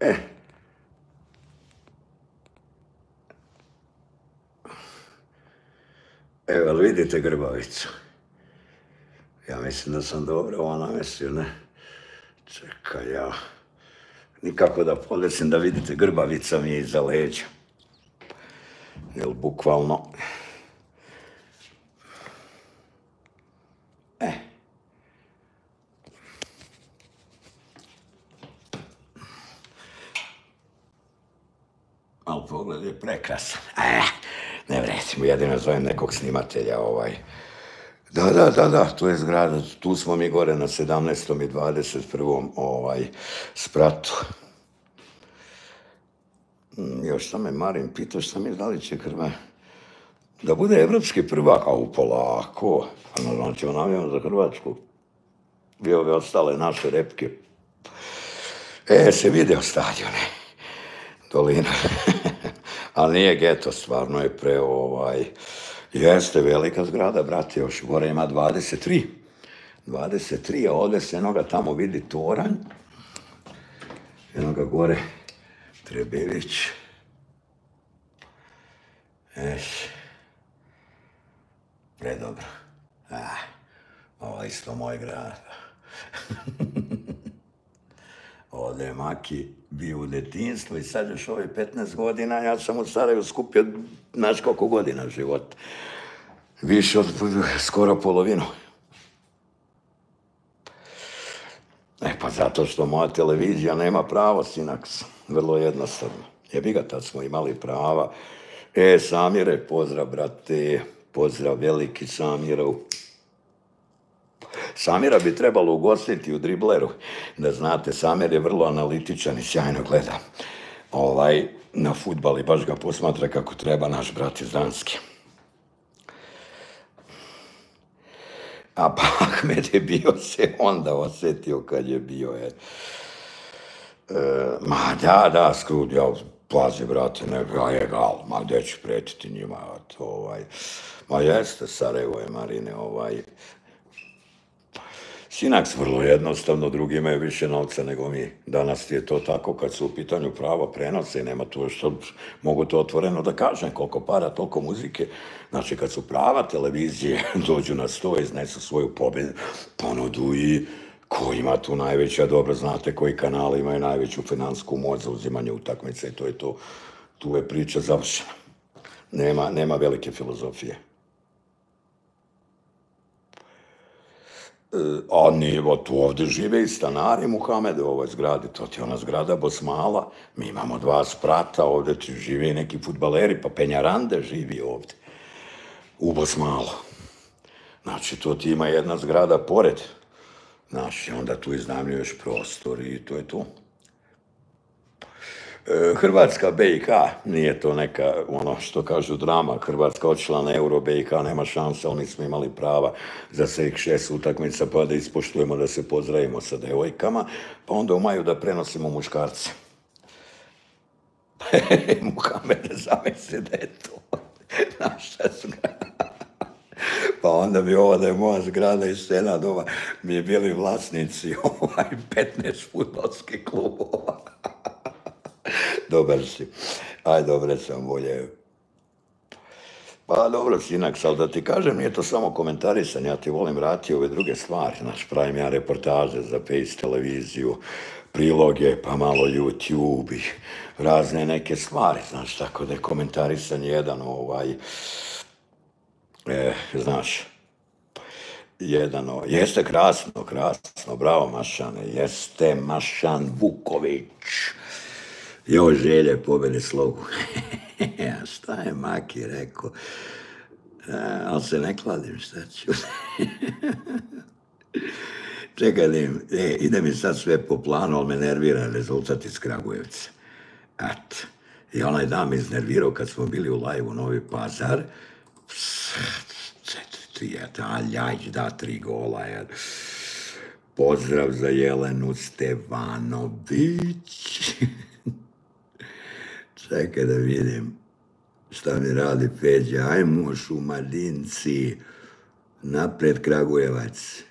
E, Evo, vidite Grbavicu? Ja mislim da sam dobro ovo namestio, ne? Čekaj, ja... Nikako da podesim da vidite, Grbavica mi je iza leđa. Jel, bukvalno... ali pogled je prekrasan. E, ne recimo, jedino zovem nekog snimatelja, ovaj. Da, da, da, da, to je zgrada, tu smo mi gore na 17. i 21. ovaj, spratu. Mm, još sam me Marin pitao šta mi da li će Hrva da bude evropski prvak, a u polako, a znači navijamo za Hrvatsku. I ove ostale naše repke. E, se video stadione. Dolina. Ali nije geto, stvarno je pre ovaj... Jeste velika zgrada, brate, još gore ima 23. 23, a ovdje se jednoga tamo vidi toranj. Jednoga gore Trebelić. Eš. Predobro. Ah, ovo isto moj grad. Ovdje je Maki bio u detinstvu i sad još ove 15 godina, ja sam u Sarajevu skupio, znaš koliko godina života. Više od skoro polovinu. E pa zato što moja televizija nema pravo, Sinax. Vrlo jednostavno. Jebi ga, tad smo imali prava. E, Samire, pozdrav, brate. Pozdrav, veliki Samirov. Samira bi trebalo ugostiti u dribleru. Da znate, Samir je vrlo analitičan i sjajno gleda ovaj, na futbal i baš ga posmatra kako treba naš brat iz Danske. A pa Ahmed je bio se onda osjetio kad je bio, je. E, ma da, da, skrud, ja, pazi, brate, ne, je gal, ma gdje ću pretiti njima, to, ovaj, ma jeste, Sarajevo je, Marine, ovaj, Sinaks vrlo jednostavno, drugi imaju više novca nego mi. Danas je to tako kad su u pitanju prava prenose i nema tu što mogu to otvoreno da kažem, koliko para, toliko muzike. Znači kad su prava televizije dođu na sto, iznesu svoju pobjedu, ponudu i ko ima tu najveća, dobro znate koji kanali imaju najveću finansku moć za uzimanje utakmice i to je to. Tu je priča završena. Nema, nema velike filozofije. A nije, tu ovdje žive i stanari Muhamede u ovoj zgradi, to ti je ona zgrada Bosmala, mi imamo dva sprata, ovdje ti žive i neki futbaleri, pa Penjarande živi ovdje, u Bosmalu. Znači, to ti ima jedna zgrada pored, znači, onda tu iznajmljuješ prostor i to je to. E, Hrvatska BiH, nije to neka, ono što kažu drama, Hrvatska odšla na Euro BiH, nema šanse, oni smo imali prava za svih šest utakmica, pa da ispoštujemo da se pozdravimo sa devojkama, pa onda u maju da prenosimo muškarce. Muhammed, zamisli da je to naša zgrada. Pa onda bi ovo da je moja zgrada i scena doma, bi bili vlasnici ovaj 15 futbolskih klubova. Dobar si. Aj, dobre sam bolje. Pa dobro, sinak, ali da ti kažem, nije to samo komentarisan, ja ti volim vrati ove druge stvari. Znaš, pravim ja reportaže za Face televiziju, priloge, pa malo YouTube i razne neke stvari, znaš, tako da je komentarisan jedan ovaj, e, znaš, jedan, jeste krasno, krasno, bravo Mašane, jeste Mašan Vuković. Joj, želje pobjede slogu. A šta je Maki rekao? ali se ne kladim, šta ću. Čekaj, e, ide mi sad sve po planu, ali me nervira rezultat iz Kragujevca. Et. I onaj dan me iznervirao kad smo bili u live u Novi Pazar. Četiri, aljaj, da, tri gola. Jer. Pozdrav za Jelenu Stevanović. Čekaj da vidim šta mi radi Feđa. Ajmo šumadinci, napred Kragujevac.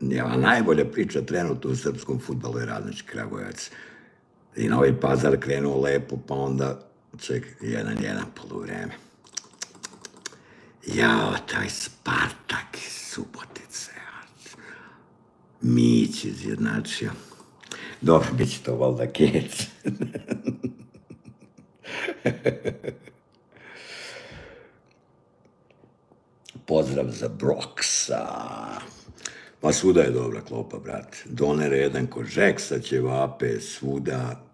Njeva najbolja priča trenutno u srpskom futbalu je Radnički Kragujevac. I Novi Pazar krenuo lepo, pa onda ček, jedan, jedan poluvreme. Jao, taj Spartak iz Subotice. Mić izjednačio. Dobro, bit će to valjda kec. Pozdrav za Broxa. Ma svuda je dobra klopa, brate. Doner jedan ko Žeksa će vape svuda.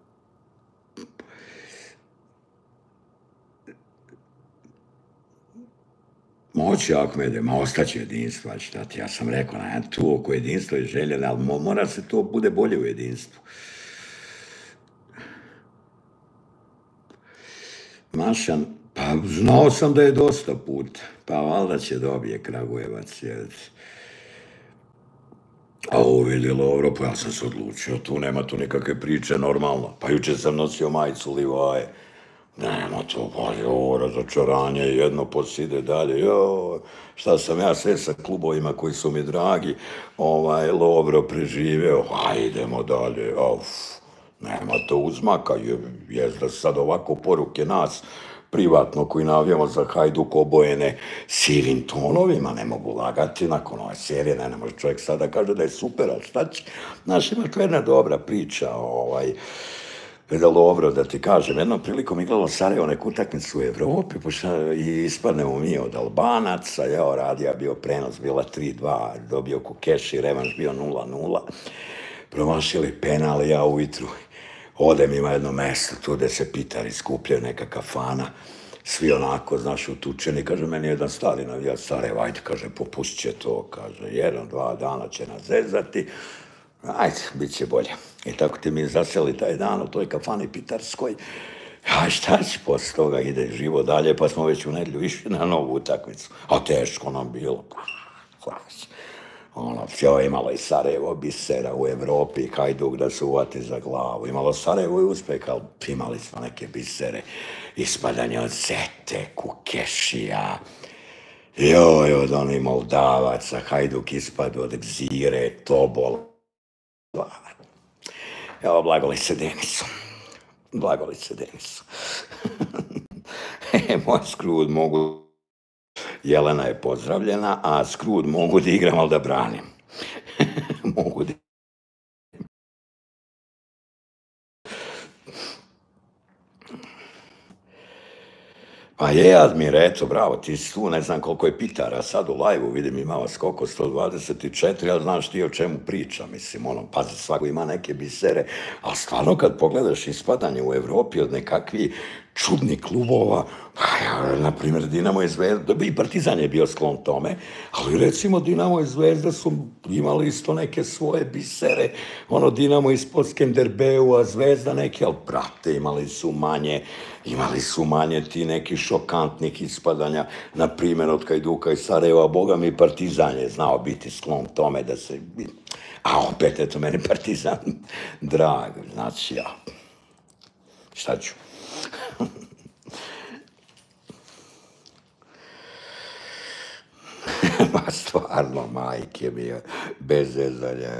Moći Ahmede, ma ostaće jedinstva, šta ti, ja sam rekao, na tu oko jedinstva je željene, ali mora se to bude bolje u jedinstvu. Mašan, pa znao sam da je dosta puta, pa valjda će dobije Kragujevac, jer... A ovo vidi Lovro, pa ja sam se odlučio, tu nema tu nikakve priče, normalno. Pa jučer sam nosio majicu Livaje, nema to, pa jo, razočaranje, jedno poside dalje, jo, šta sam ja sve sa klubovima koji su mi dragi, ovaj, Lovro preživeo, hajdemo dalje, uf, nema to uzmaka, je, je da sad ovako poruke nas, privatno koji navijamo za Hajduk obojene sivim tonovima, ne mogu lagati nakon ove serije, ne, ne može čovjek sada kaže da je super, ali šta će, znaš, ima jedna dobra priča, ovaj, da Lovro, da ti kažem, jednom prilikom igralo Sarajevo neku utakmicu u Evropi, pošto i ispadnemo mi od Albanaca, ja radija bio prenos, bila 3-2, dobio keš i revanš bio 0-0, promašili penal, ja ujutru odem, ima jedno mesto tu gde se pitari skupljaju neka kafana, svi onako, znaš, utučeni, kaže, meni jedan stari navijač Sarajevo, ajde, kaže, popustit će to, kaže, jedan, dva dana će nas zezati, ajde, bit će bolje. I tako ti mi zaseli taj dan u toj kafani pitarskoj, a šta će posle toga ide živo dalje, pa smo već u nedlju išli na novu utakmicu, a teško nam bilo, znaš, ono, sve imalo i Sarajevo bisera u Evropi, Hajduk da se uvati za glavu. Imalo Sarajevo i uspeh, ali imali smo neke bisere. Ispadanje od Zete, Kukešija, joj, od onih Moldavaca, Hajduk ispadu od Gzire, Tobol. Evo, blagoli se Denisu. Blagoli se Denisu. e, moj skrud mogu Jelena je pozdravljena, a Skrud mogu da igram, ali da branim. mogu da Pa je, Admir, eto, bravo, ti si tu, ne znam koliko je pitara, sad u live-u vidim ima vas koliko, 124, ali znaš ti o čemu priča, mislim, ono, pazi, svako ima neke bisere, ali stvarno kad pogledaš ispadanje u Evropi od nekakvi čudnih klubova, pa na primjer, Dinamo i Zvezda, i Partizan je bio sklon tome, ali recimo Dinamo i Zvezda su imali isto neke svoje bisere, ono Dinamo ispod Skenderbeu, a Zvezda neke, ali prate, imali su manje, imali su manje ti neki šokantnih ispadanja, na primjer od Kajduka i Sarajeva, boga mi Partizan je znao biti sklon tome da se, a opet, eto, meni Partizan drag, znači ja, šta ću? Ma stvarno, majke mi je, bez zezanja.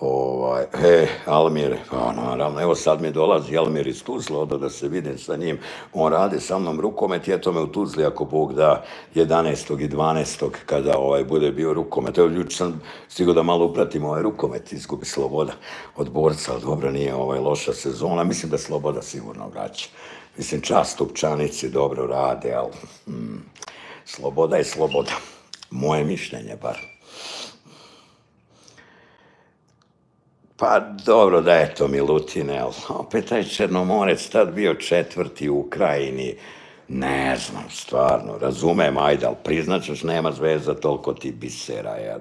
Ovaj, e, Almir, pa naravno, evo sad mi dolazi Almir iz Tuzla, odo da se vidim sa njim. On radi sa mnom rukomet, je tome u Tuzli, ako Bog da, 11. i 12. kada ovaj, bude bio rukomet. Evo, ljuč sam stigo da malo upratim ovaj rukomet, izgubi Sloboda od borca, ali dobro, nije ovaj loša sezona. Mislim da Sloboda sigurno vraća. Mislim, čast upčanici dobro rade, ali hmm, sloboda je sloboda. Moje mišljenje, bar. Pa dobro da je to Milutine, ali opet taj Černomorec tad bio četvrti u Ukrajini. Ne znam, stvarno, razumem, ajde, ali priznaćeš, nema zvezda toliko ti bisera, jel?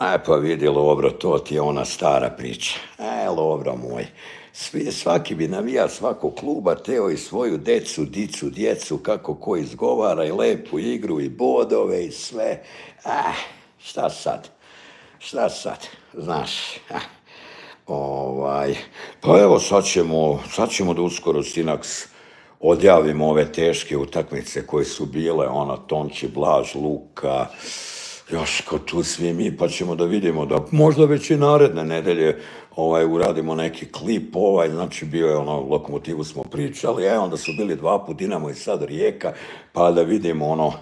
E pa vidi Lovro, to ti je ona stara priča. E, Lovro moj, svaki bi navija svakog kluba, teo i svoju decu, dicu, djecu, kako ko izgovara i lepu igru i bodove i sve. Eh, šta sad? Šta sad? Znaš, eh, ovaj, pa evo sad ćemo, sad ćemo da uskoro Stinax odjavimo ove teške utakmice koje su bile, ona Tonči, Blaž, Luka, još ko tu svi mi, pa ćemo da vidimo da možda već i naredne nedelje ovaj, uradimo neki klip, ovaj, znači bio je ono, lokomotivu smo pričali, e, onda su bili dva put Dinamo i sad Rijeka, pa da vidimo ono,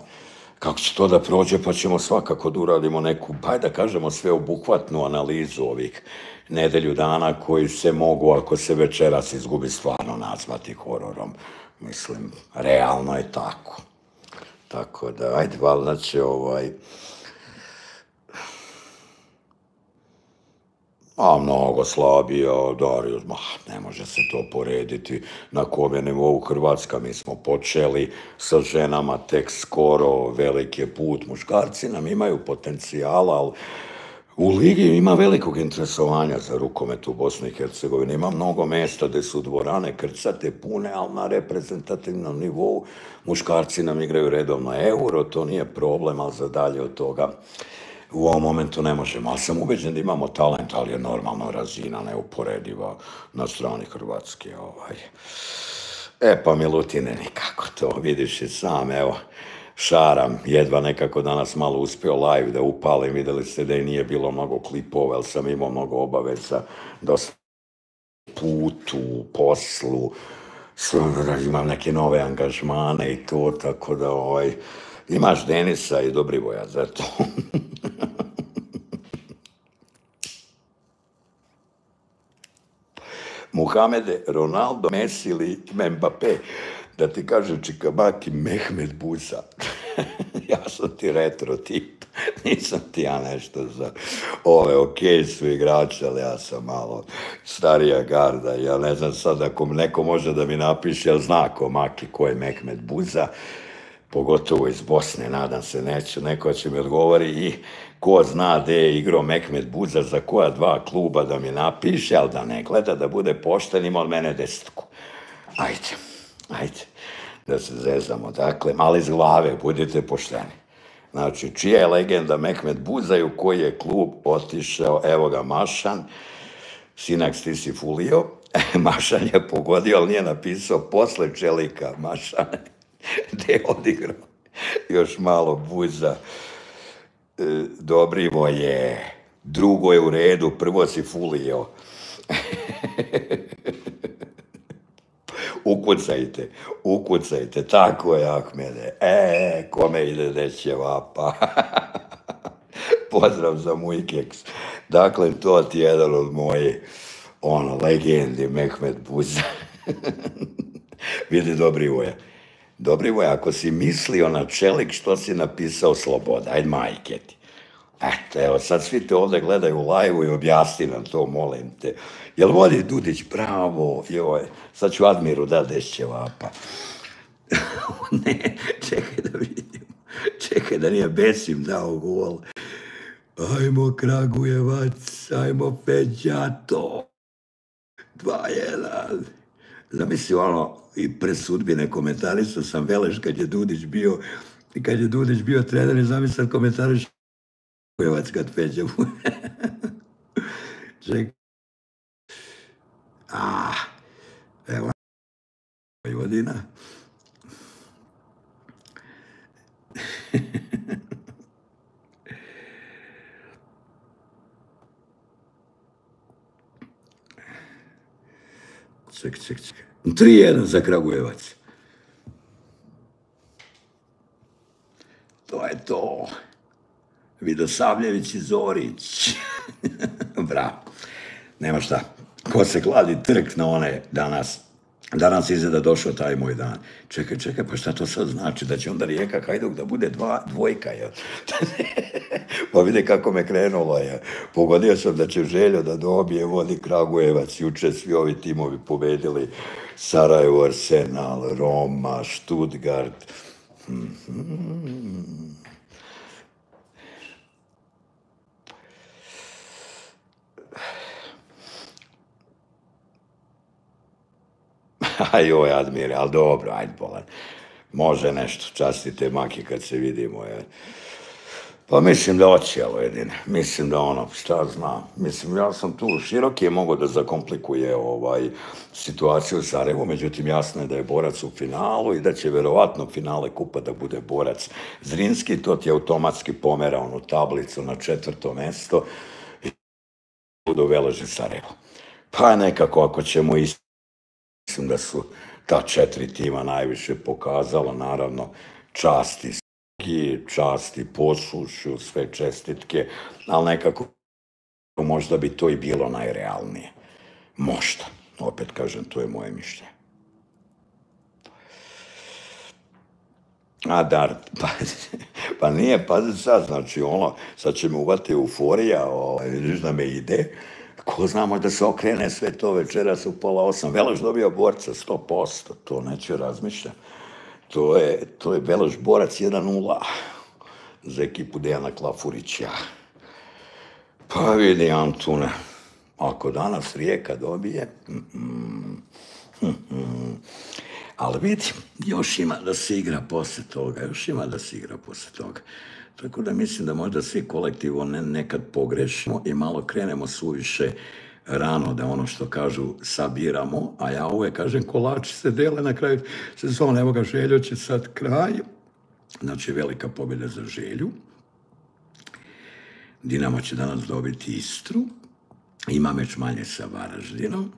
kako će to da prođe, pa ćemo svakako da uradimo neku, pa da kažemo sve obuhvatnu analizu ovih nedelju dana koji se mogu, ako se večeras izgubi, stvarno nazvati hororom. Mislim, realno je tako. Tako da, ajde, valjda će ovaj, a mnogo slabija, Darius, ma, ne može se to porediti na kome nivou Hrvatska. Mi smo počeli sa ženama tek skoro, veliki je put. Muškarci nam imaju potencijala, ali u ligi ima velikog interesovanja za rukomet u Bosni i Hercegovini. Ima mnogo mjesta gdje su dvorane krcate pune, ali na reprezentativnom nivou muškarci nam igraju redovno euro, to nije problem, ali za dalje od toga u ovom momentu ne možemo. Ali sam ubeđen da imamo talent, ali je normalno razina neuporediva na strani Hrvatske. Ovaj. E pa Milutine nikako to, vidiš i sam, evo šaram, jedva nekako danas malo uspio live da upalim, vidjeli ste da i nije bilo mnogo klipova, jer sam imao mnogo obaveza, dosta putu, poslu, imam neke nove angažmane i to, tako da ovaj, imaš Denisa i Dobrivoja za to. Muhamede, Ronaldo, Messi ili Mbappé, da ti kaže Čikabaki Mehmed Busa. ja sam ti retro tip, nisam ti ja nešto za ove ok su igrači, ali ja sam malo starija garda. Ja ne znam sad ako neko može da mi napiše, jel zna ko Maki ko je Mehmed Buza, pogotovo iz Bosne, nadam se neće, neko će mi odgovori i ko zna gdje je igrao Mehmed Buza za koja dva kluba da mi napiše, ali da ne gleda, da bude pošten, ima od mene desetku. Ajde, ajde, da se zezamo. Dakle, mali iz glave, budite pošteni. Znači, čija je legenda Mehmed Buza i u koji je klub otišao, evo ga Mašan, sinak ti fulio, Mašan je pogodio, ali nije napisao posle Čelika Mašan, gdje je odigrao još malo Buza. Dobrivo je, drugo je u redu, prvo si fulio. ukucajte, ukucajte, tako je Ahmede. E, kome ide deće vapa. Pozdrav za moj keks. Dakle, to ti je jedan od moje ono, legendi, Mehmed Buza. Vidi Dobrivoja. Dobrivoje, ako si mislio na čelik, što si napisao sloboda? Ajde, majke ti. Eto, evo, sad svi te ovdje gledaju u live i objasni nam to, molim te. Jel vodi Dudić pravo? Joj, sad ću Admiru da dešće vapa. ne, čekaj da vidim. Čekaj da nije Besim dao gol. Ajmo Kragujevac, ajmo Feđato. Dva jedan. Zamisli ono, i pred sudbine komentarisao sam Veleš kad je Dudić bio, i kad je Dudić bio trener, i zamisli komentariš Kujevac kad peđe. Čekaj. Ah, evo, Vojvodina. ček, ček, ček. 3-1 za Kragujevac. To je to. Vidosavljević i Zorić. Bravo. Nema šta. Ko se kladi trk na one danas. Danas izgleda došao taj moj dan. Čekaj, čekaj, pa šta to sad znači? Da će onda Rijeka Hajduk da bude dva, dvojka, jel? pa vidi kako me krenulo, je. Pogodio sam da će Željo da dobije, vodi Kragujevac, juče svi ovi timovi pobedili Sarajevo, Arsenal, Roma, Stuttgart. Hmm. A joj, Admire, ali dobro, ajde bolan. Može nešto, častite maki kad se vidimo, je. Pa mislim da hoće jedine. Mislim da ono, šta znam. Mislim, ja sam tu široki je mogao da zakomplikuje ovaj situaciju u Sarajevu, međutim jasno je da je borac u finalu i da će verovatno finale kupa da bude borac Zrinski, to ti je automatski pomera onu tablicu na četvrto mesto i budu veleži Sarajevo. Pa nekako ako ćemo isti Mislim da su ta četiri tima najviše pokazala, naravno, časti i časti poslušu, sve čestitke, ali nekako možda bi to i bilo najrealnije. Možda. Opet kažem, to je moje mišljenje. A dar, pa, pa nije, pazi sad, znači ono, sad će me uvati euforija, ovaj, vidiš da me ide, Ko znamo da se okrene sve to večeras u pola osam. Veloš dobio borca 100%, to neće razmišljati. To je, to je Veloš borac 1-0 za ekipu Dejana Klafurića. Pa vidi Antune, ako danas Rijeka dobije, mm, mm, mm, ali vidi, još ima da se igra poslije toga, još ima da se igra poslije toga. Tako da mislim da možda svi kolektivno nekad pogrešimo i malo krenemo suviše rano da ono što kažu sabiramo, a ja uvijek kažem kolači se dele na kraju sezone, evo ga Željo će sad kraj, znači velika pobjeda za Želju. Dinamo će danas dobiti Istru, ima meč manje sa Varaždinom,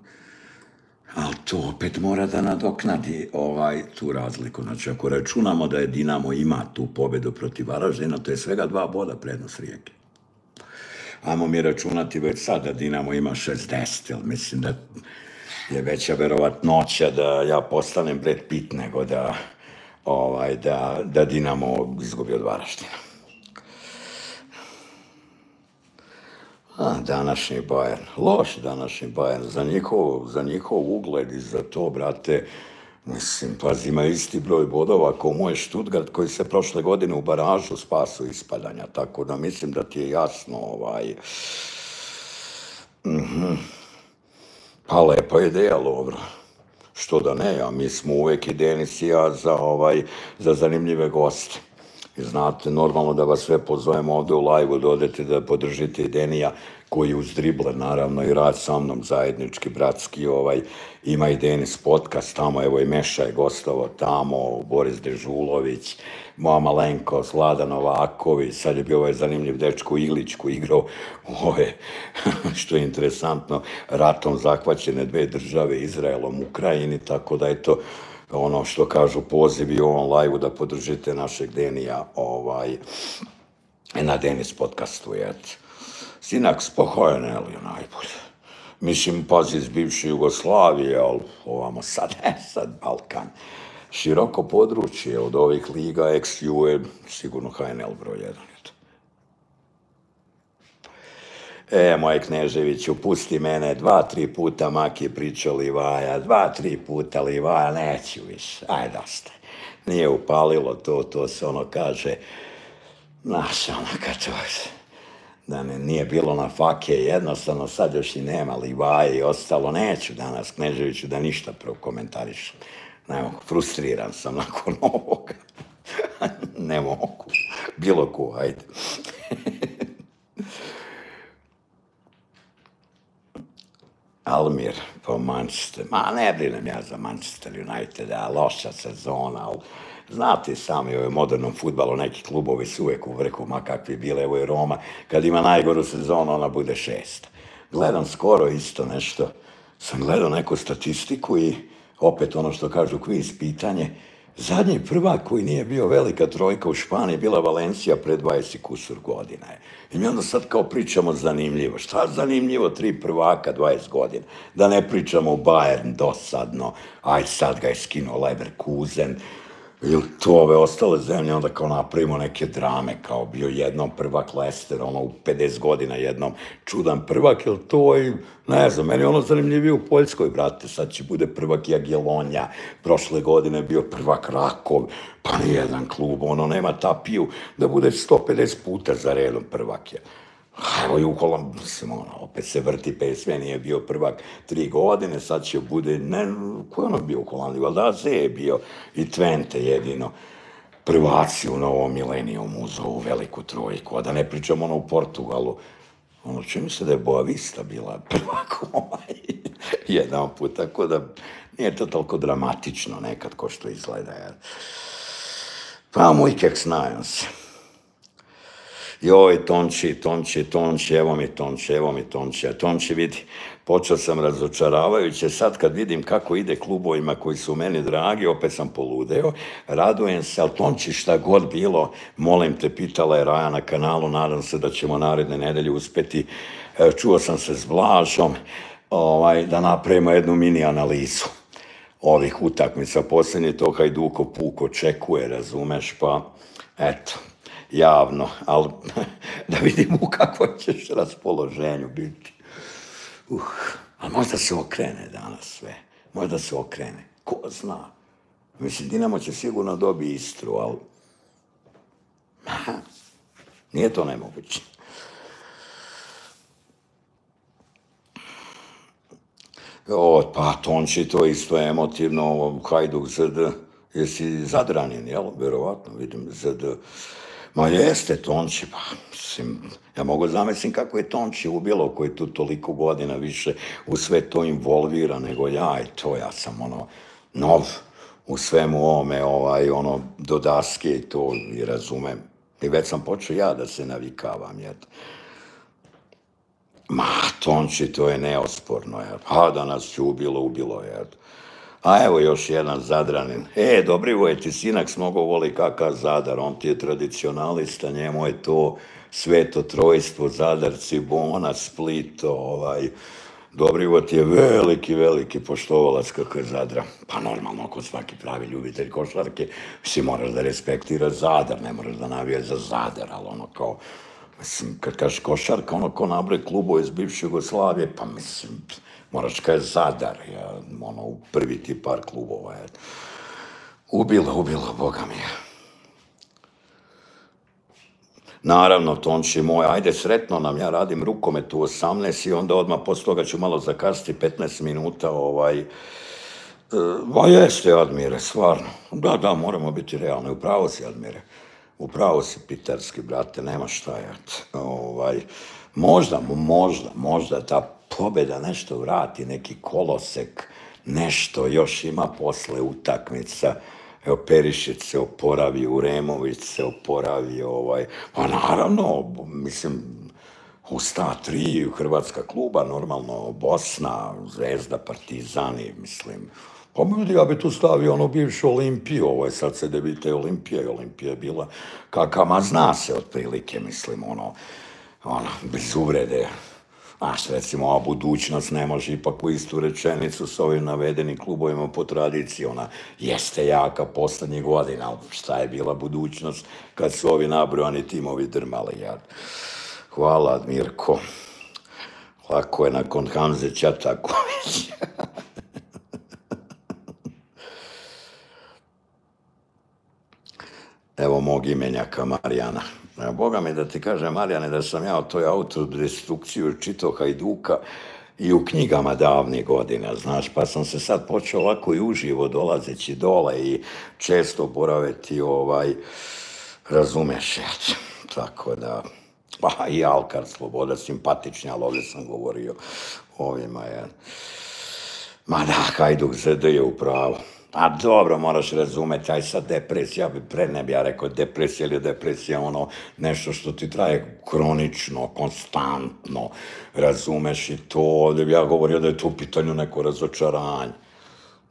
ali to opet mora da nadoknadi ovaj, tu razliku. Znači, ako računamo da je Dinamo ima tu pobjedu protiv Varaždina, to je svega dva boda prednost Rijeke. Amo mi računati već sad da Dinamo ima 60, ali mislim da je veća verovatnoća da ja postanem Brad Pitt nego da, ovaj, da, da Dinamo izgubi od Varaždina. A, današnji Bayern. Loš današnji Bayern. Za njihov, za njihov ugled i za to, brate, mislim, pazi, ima isti broj bodova kao moj Stuttgart koji se prošle godine u baražu spasu ispadanja. Tako da mislim da ti je jasno, ovaj... Mhm. Pa lepa ideja, Lovro. Što da ne, a mi smo uvijek i Denis i ja za, ovaj, za zanimljive goste. Znate, normalno da vas sve pozovemo ovdje u live da odete da podržite Denija, koji uz drible, naravno, i rad sa mnom zajednički, bratski, ovaj, ima i Denis podcast, tamo, evo i Meša je gostovo tamo, Boris Dežulović, moja malenko, Slada Novaković, sad je bio ovaj zanimljiv dečko Ilić koji igrao ove, što je interesantno, ratom zahvaćene dve države, Izraelom, Ukrajini, tako da eto, ono što kažu pozivi u ovom live da podržite našeg Denija ovaj, na Denis podcastu, et. Sinak spokojan, ali najbolje. Mislim, pazi iz bivše Jugoslavije, ali ovamo sad, e, sad Balkan. Široko područje od ovih liga, ex-ju je sigurno HNL broj jedan. E, moj Kneževiću, pusti mene, dva, tri puta Maki pričao Livaja, dva, tri puta Livaja, neću više, aj dosta. Nije upalilo to, to se ono kaže, znaš, ono kad to, da ne, nije bilo na fake, jednostavno sad još i nema Livaja i ostalo, neću danas Kneževiću da ništa prokomentariš. Ne mogu, frustriran sam nakon ovoga. ne mogu, bilo ko, ajde. Almir po Manchester. Ma ne brinem ja za Manchester United, a loša sezona, znate sami u modernom futbalu neki klubovi su uvijek u vrhu, ma kakvi bile, evo i Roma, kad ima najgoru sezonu, ona bude šest. Gledam skoro isto nešto, sam gledao neku statistiku i opet ono što kažu kviz pitanje, Zadnji prvak koji nije bio velika trojka u Španiji bila Valencija pred 20 kusur godina. I mi onda sad kao pričamo zanimljivo. Šta zanimljivo tri prvaka 20 godina? Da ne pričamo Bayern dosadno, aj sad ga je skinuo Leverkusen, ili to ove ostale zemlje, onda kao napravimo neke drame, kao bio jednom prvak Lester, ono u 50 godina jednom čudan prvak, ili to i, ne znam, meni ono zanimljivije u Poljskoj, brate, sad će bude prvak Jagiellonja, prošle godine bio prvak Rakov, pa nijedan klub, ono, nema tapiju da bude 150 puta za redom prvak je. Evo i u mislim, ono, opet se vrti PSV, nije bio prvak tri godine, sad će bude, ne, ko je ono bio u Holandiji, valjda je bio i Twente jedino. Prvaci u novom milenijumu za ovu veliku trojku, a da ne pričamo ono u Portugalu, ono, čini se da je Boavista bila prvak ovaj, jedan put, tako da nije to toliko dramatično nekad ko što izgleda, jer... Pa, moj keks, nadam se joj, Tonči, Tonči, Tonči, evo mi Tonči, evo mi Tonči, a Tonči vidi, počeo sam razočaravajuće, sad kad vidim kako ide klubovima koji su meni dragi, opet sam poludeo, radujem se, ali Tonči šta god bilo, molim te, pitala je Raja na kanalu, nadam se da ćemo naredne nedelje uspeti, e, čuo sam se s Blažom, ovaj, da napravimo jednu mini analizu ovih utakmica, posljednji to Hajduko Puko čekuje, razumeš, pa eto, javno, ali da vidimo u kakvom ćeš raspoloženju biti. Uh, a možda se okrene danas sve. Možda se okrene. Ko zna? Mislim, Dinamo će sigurno dobiti Istru, ali... nije to nemoguće. O, pa Tonči to isto emotivno, Hajduk ZD, jesi zadranin, jel? Verovatno, vidim ZD. Ma jeste Tonči, pa mislim, ja mogu zamislim kako je Tonči ubilo koji je tu toliko godina više u sve to involvira nego ja i to, ja sam ono nov u svemu ovome, ovaj, ono, do daske i to i razumem. I već sam počeo ja da se navikavam, jer Ma, Tonči, to je neosporno, jer. Pa da nas će ubilo, ubilo, jer. A evo još jedan Zadranin. E, Dobrivo je ti sinak mnogo voli kakav Zadar, on ti je tradicionalista, njemu je to sveto trojstvo, Zadarci, Bona, Split, ovaj, Dobrivo ti je veliki, veliki poštovalac kako je Zadra. Pa normalno, ako svaki pravi ljubitelj košarke, si moraš da respektiraš Zadar, ne moraš da navijaš za Zadar, ali ono kao, mislim, kad kažeš košarka, ono ko nabroj klubove iz bivše Jugoslavije, pa mislim, moraš kaj Zadar, ja, ono, u prvi ti par klubova, je. Ubilo, ubilo, boga mi je. Naravno, Tonči moj, ajde sretno nam, ja radim rukomet u 18 i onda odmah posle toga ću malo zakasiti 15 minuta, ovaj, e, ba jeste, Admire, stvarno. Da, da, moramo biti realni, upravo si, Admire. Upravo si, Pitarski, brate, nema šta jat. Ovaj, možda, možda, možda ta pobjeda nešto vrati, neki kolosek, nešto još ima posle utakmica. Evo, Perišić se oporavi, Uremović se oporavi, ovaj, pa naravno, mislim, u sta tri Hrvatska kluba, normalno, Bosna, Zvezda, Partizani, mislim, pa ja bi tu stavio ono bivšu Olimpiju, ovo je sad se debite Olimpija i Olimpija je bila kakama zna se otprilike, mislim, ono, ono, bez uvrede, Znaš, recimo, ova budućnost ne može ipak u istu rečenicu s ovim navedenim klubovima po tradiciji. Ona jeste jaka poslednjih godina, ali šta je bila budućnost kad su ovi nabrojani timovi drmali? Ja. Hvala, Mirko. Lako je nakon Hamze Čatakovića. Evo mog imenjaka Marijana. Boga mi da ti kaže, Marijane, da sam ja o toj autodestrukciju čitao Hajduka i u knjigama davnih godina, znaš, pa sam se sad počeo ovako i uživo dolazeći dole i često boraveti, ovaj, razumeš, ja, tako da, pa i Alkar Sloboda, simpatični, ali ovdje sam govorio ovima, ja. Ma da, Hajduk ZD je u pravu. A dobro, moraš razumeti, aj sad depresija, bi pre ne bi ja rekao depresija ili depresija, ono, nešto što ti traje kronično, konstantno, razumeš i to, ovdje bi ja govorio da je to u pitanju neko razočaranje.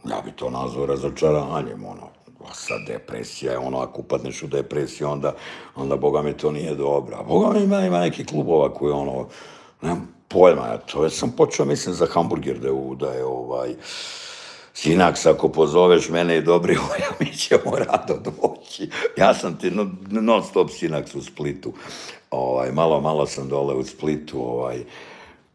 Ja bi to nazvao razočaranjem, ono, a sad depresija je ono, ako upadneš u depresiju, onda, onda, boga mi, to nije dobro. A boga mi, ima, ima neki klubova koji, ono, nemam pojma, ja to ja sam počeo, mislim, za hamburger da je, da je ovaj, Sinaks, ako pozoveš mene i dobri mi ćemo rado doći. Ja sam ti non stop Sinaks u Splitu. Ovaj, malo, malo sam dole u Splitu, ovaj,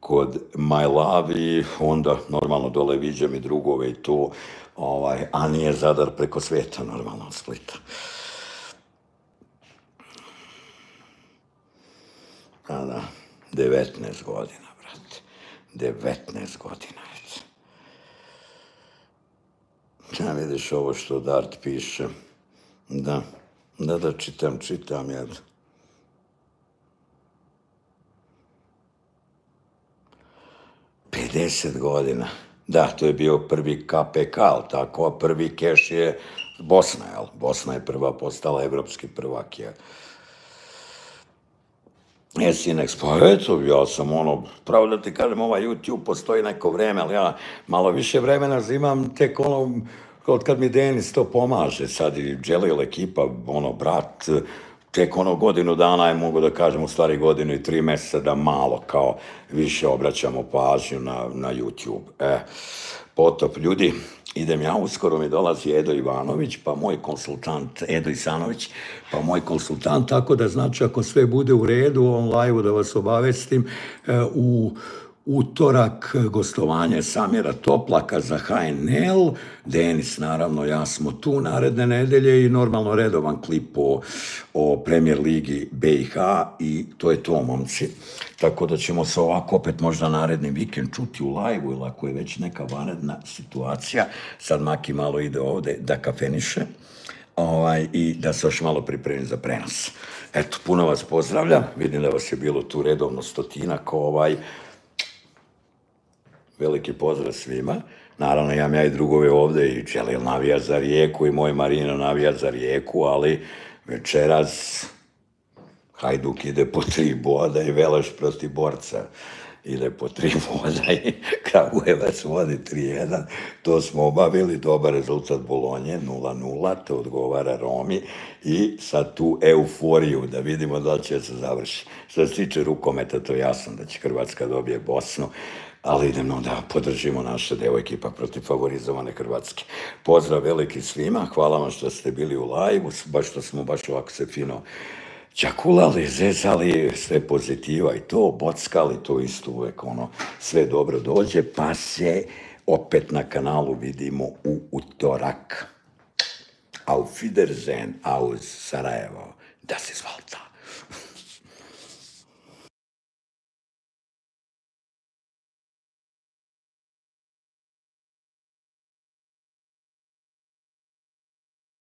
kod My Love i onda normalno dole viđam i drugove i to, ovaj, a nije Zadar preko sveta, normalno od Splita. A da, 19 godina, brate. 19 godina. Ja vidiš ovo što Dart piše. Da, da, da, čitam, čitam, jer... Pedeset godina. Da, to je bio prvi KPK, ali tako, prvi keš je Bosna, jel? Bosna je prva postala evropski prvak, je. E, Sinex, pa eto, ja sam ono, pravo da ti kažem, ovaj YouTube postoji neko vreme, ali ja malo više vremena imam tek ono, od kad mi Denis to pomaže, sad i Dželil ekipa, ono, brat, tek ono godinu dana je mogu da kažem, u stvari godinu i tri mjeseca da malo kao više obraćamo pažnju na, na YouTube. E, potop, ljudi, idem ja, uskoro mi dolazi Edo Ivanović, pa moj konsultant, Edo Isanović, pa moj konsultant, tako da znači ako sve bude u redu, on live da vas obavestim, e, u utorak, gostovanje Samira Toplaka za HNL, Denis naravno, ja smo tu naredne nedelje i normalno redovan klip o, o Premier Ligi BiH i to je to, momci. Tako da ćemo se ovako opet možda naredni vikend čuti u live ili ako je već neka vanredna situacija. Sad Maki malo ide ovde da kafeniše ovaj, i da se još malo pripremi za prenos. Eto, puno vas pozdravljam, vidim da vas je bilo tu redovno stotinak, ovaj, veliki pozdrav svima. Naravno, imam ja i drugove ovde i Čelil navija za rijeku i moj Marino navija za rijeku, ali večeras Hajduk ide po tri boda i Velaš protiv borca ide po tri boda i Kragujevac vodi 3-1. To smo obavili, dobar rezultat Bolonje, 0-0, to odgovara Romi i sad tu euforiju da vidimo da će se završiti. Što se tiče rukometa, to je jasno da će Hrvatska dobije Bosnu ali idemo da podržimo naše devojke ipak protiv favorizovane Hrvatske. Pozdrav veliki svima, hvala vam što ste bili u live baš što smo baš ovako se fino čakulali, zezali, sve pozitiva i to, bockali, to isto uvek ono, sve dobro dođe, pa se opet na kanalu vidimo u utorak. Auf Wiedersehen aus Sarajevo. Das ist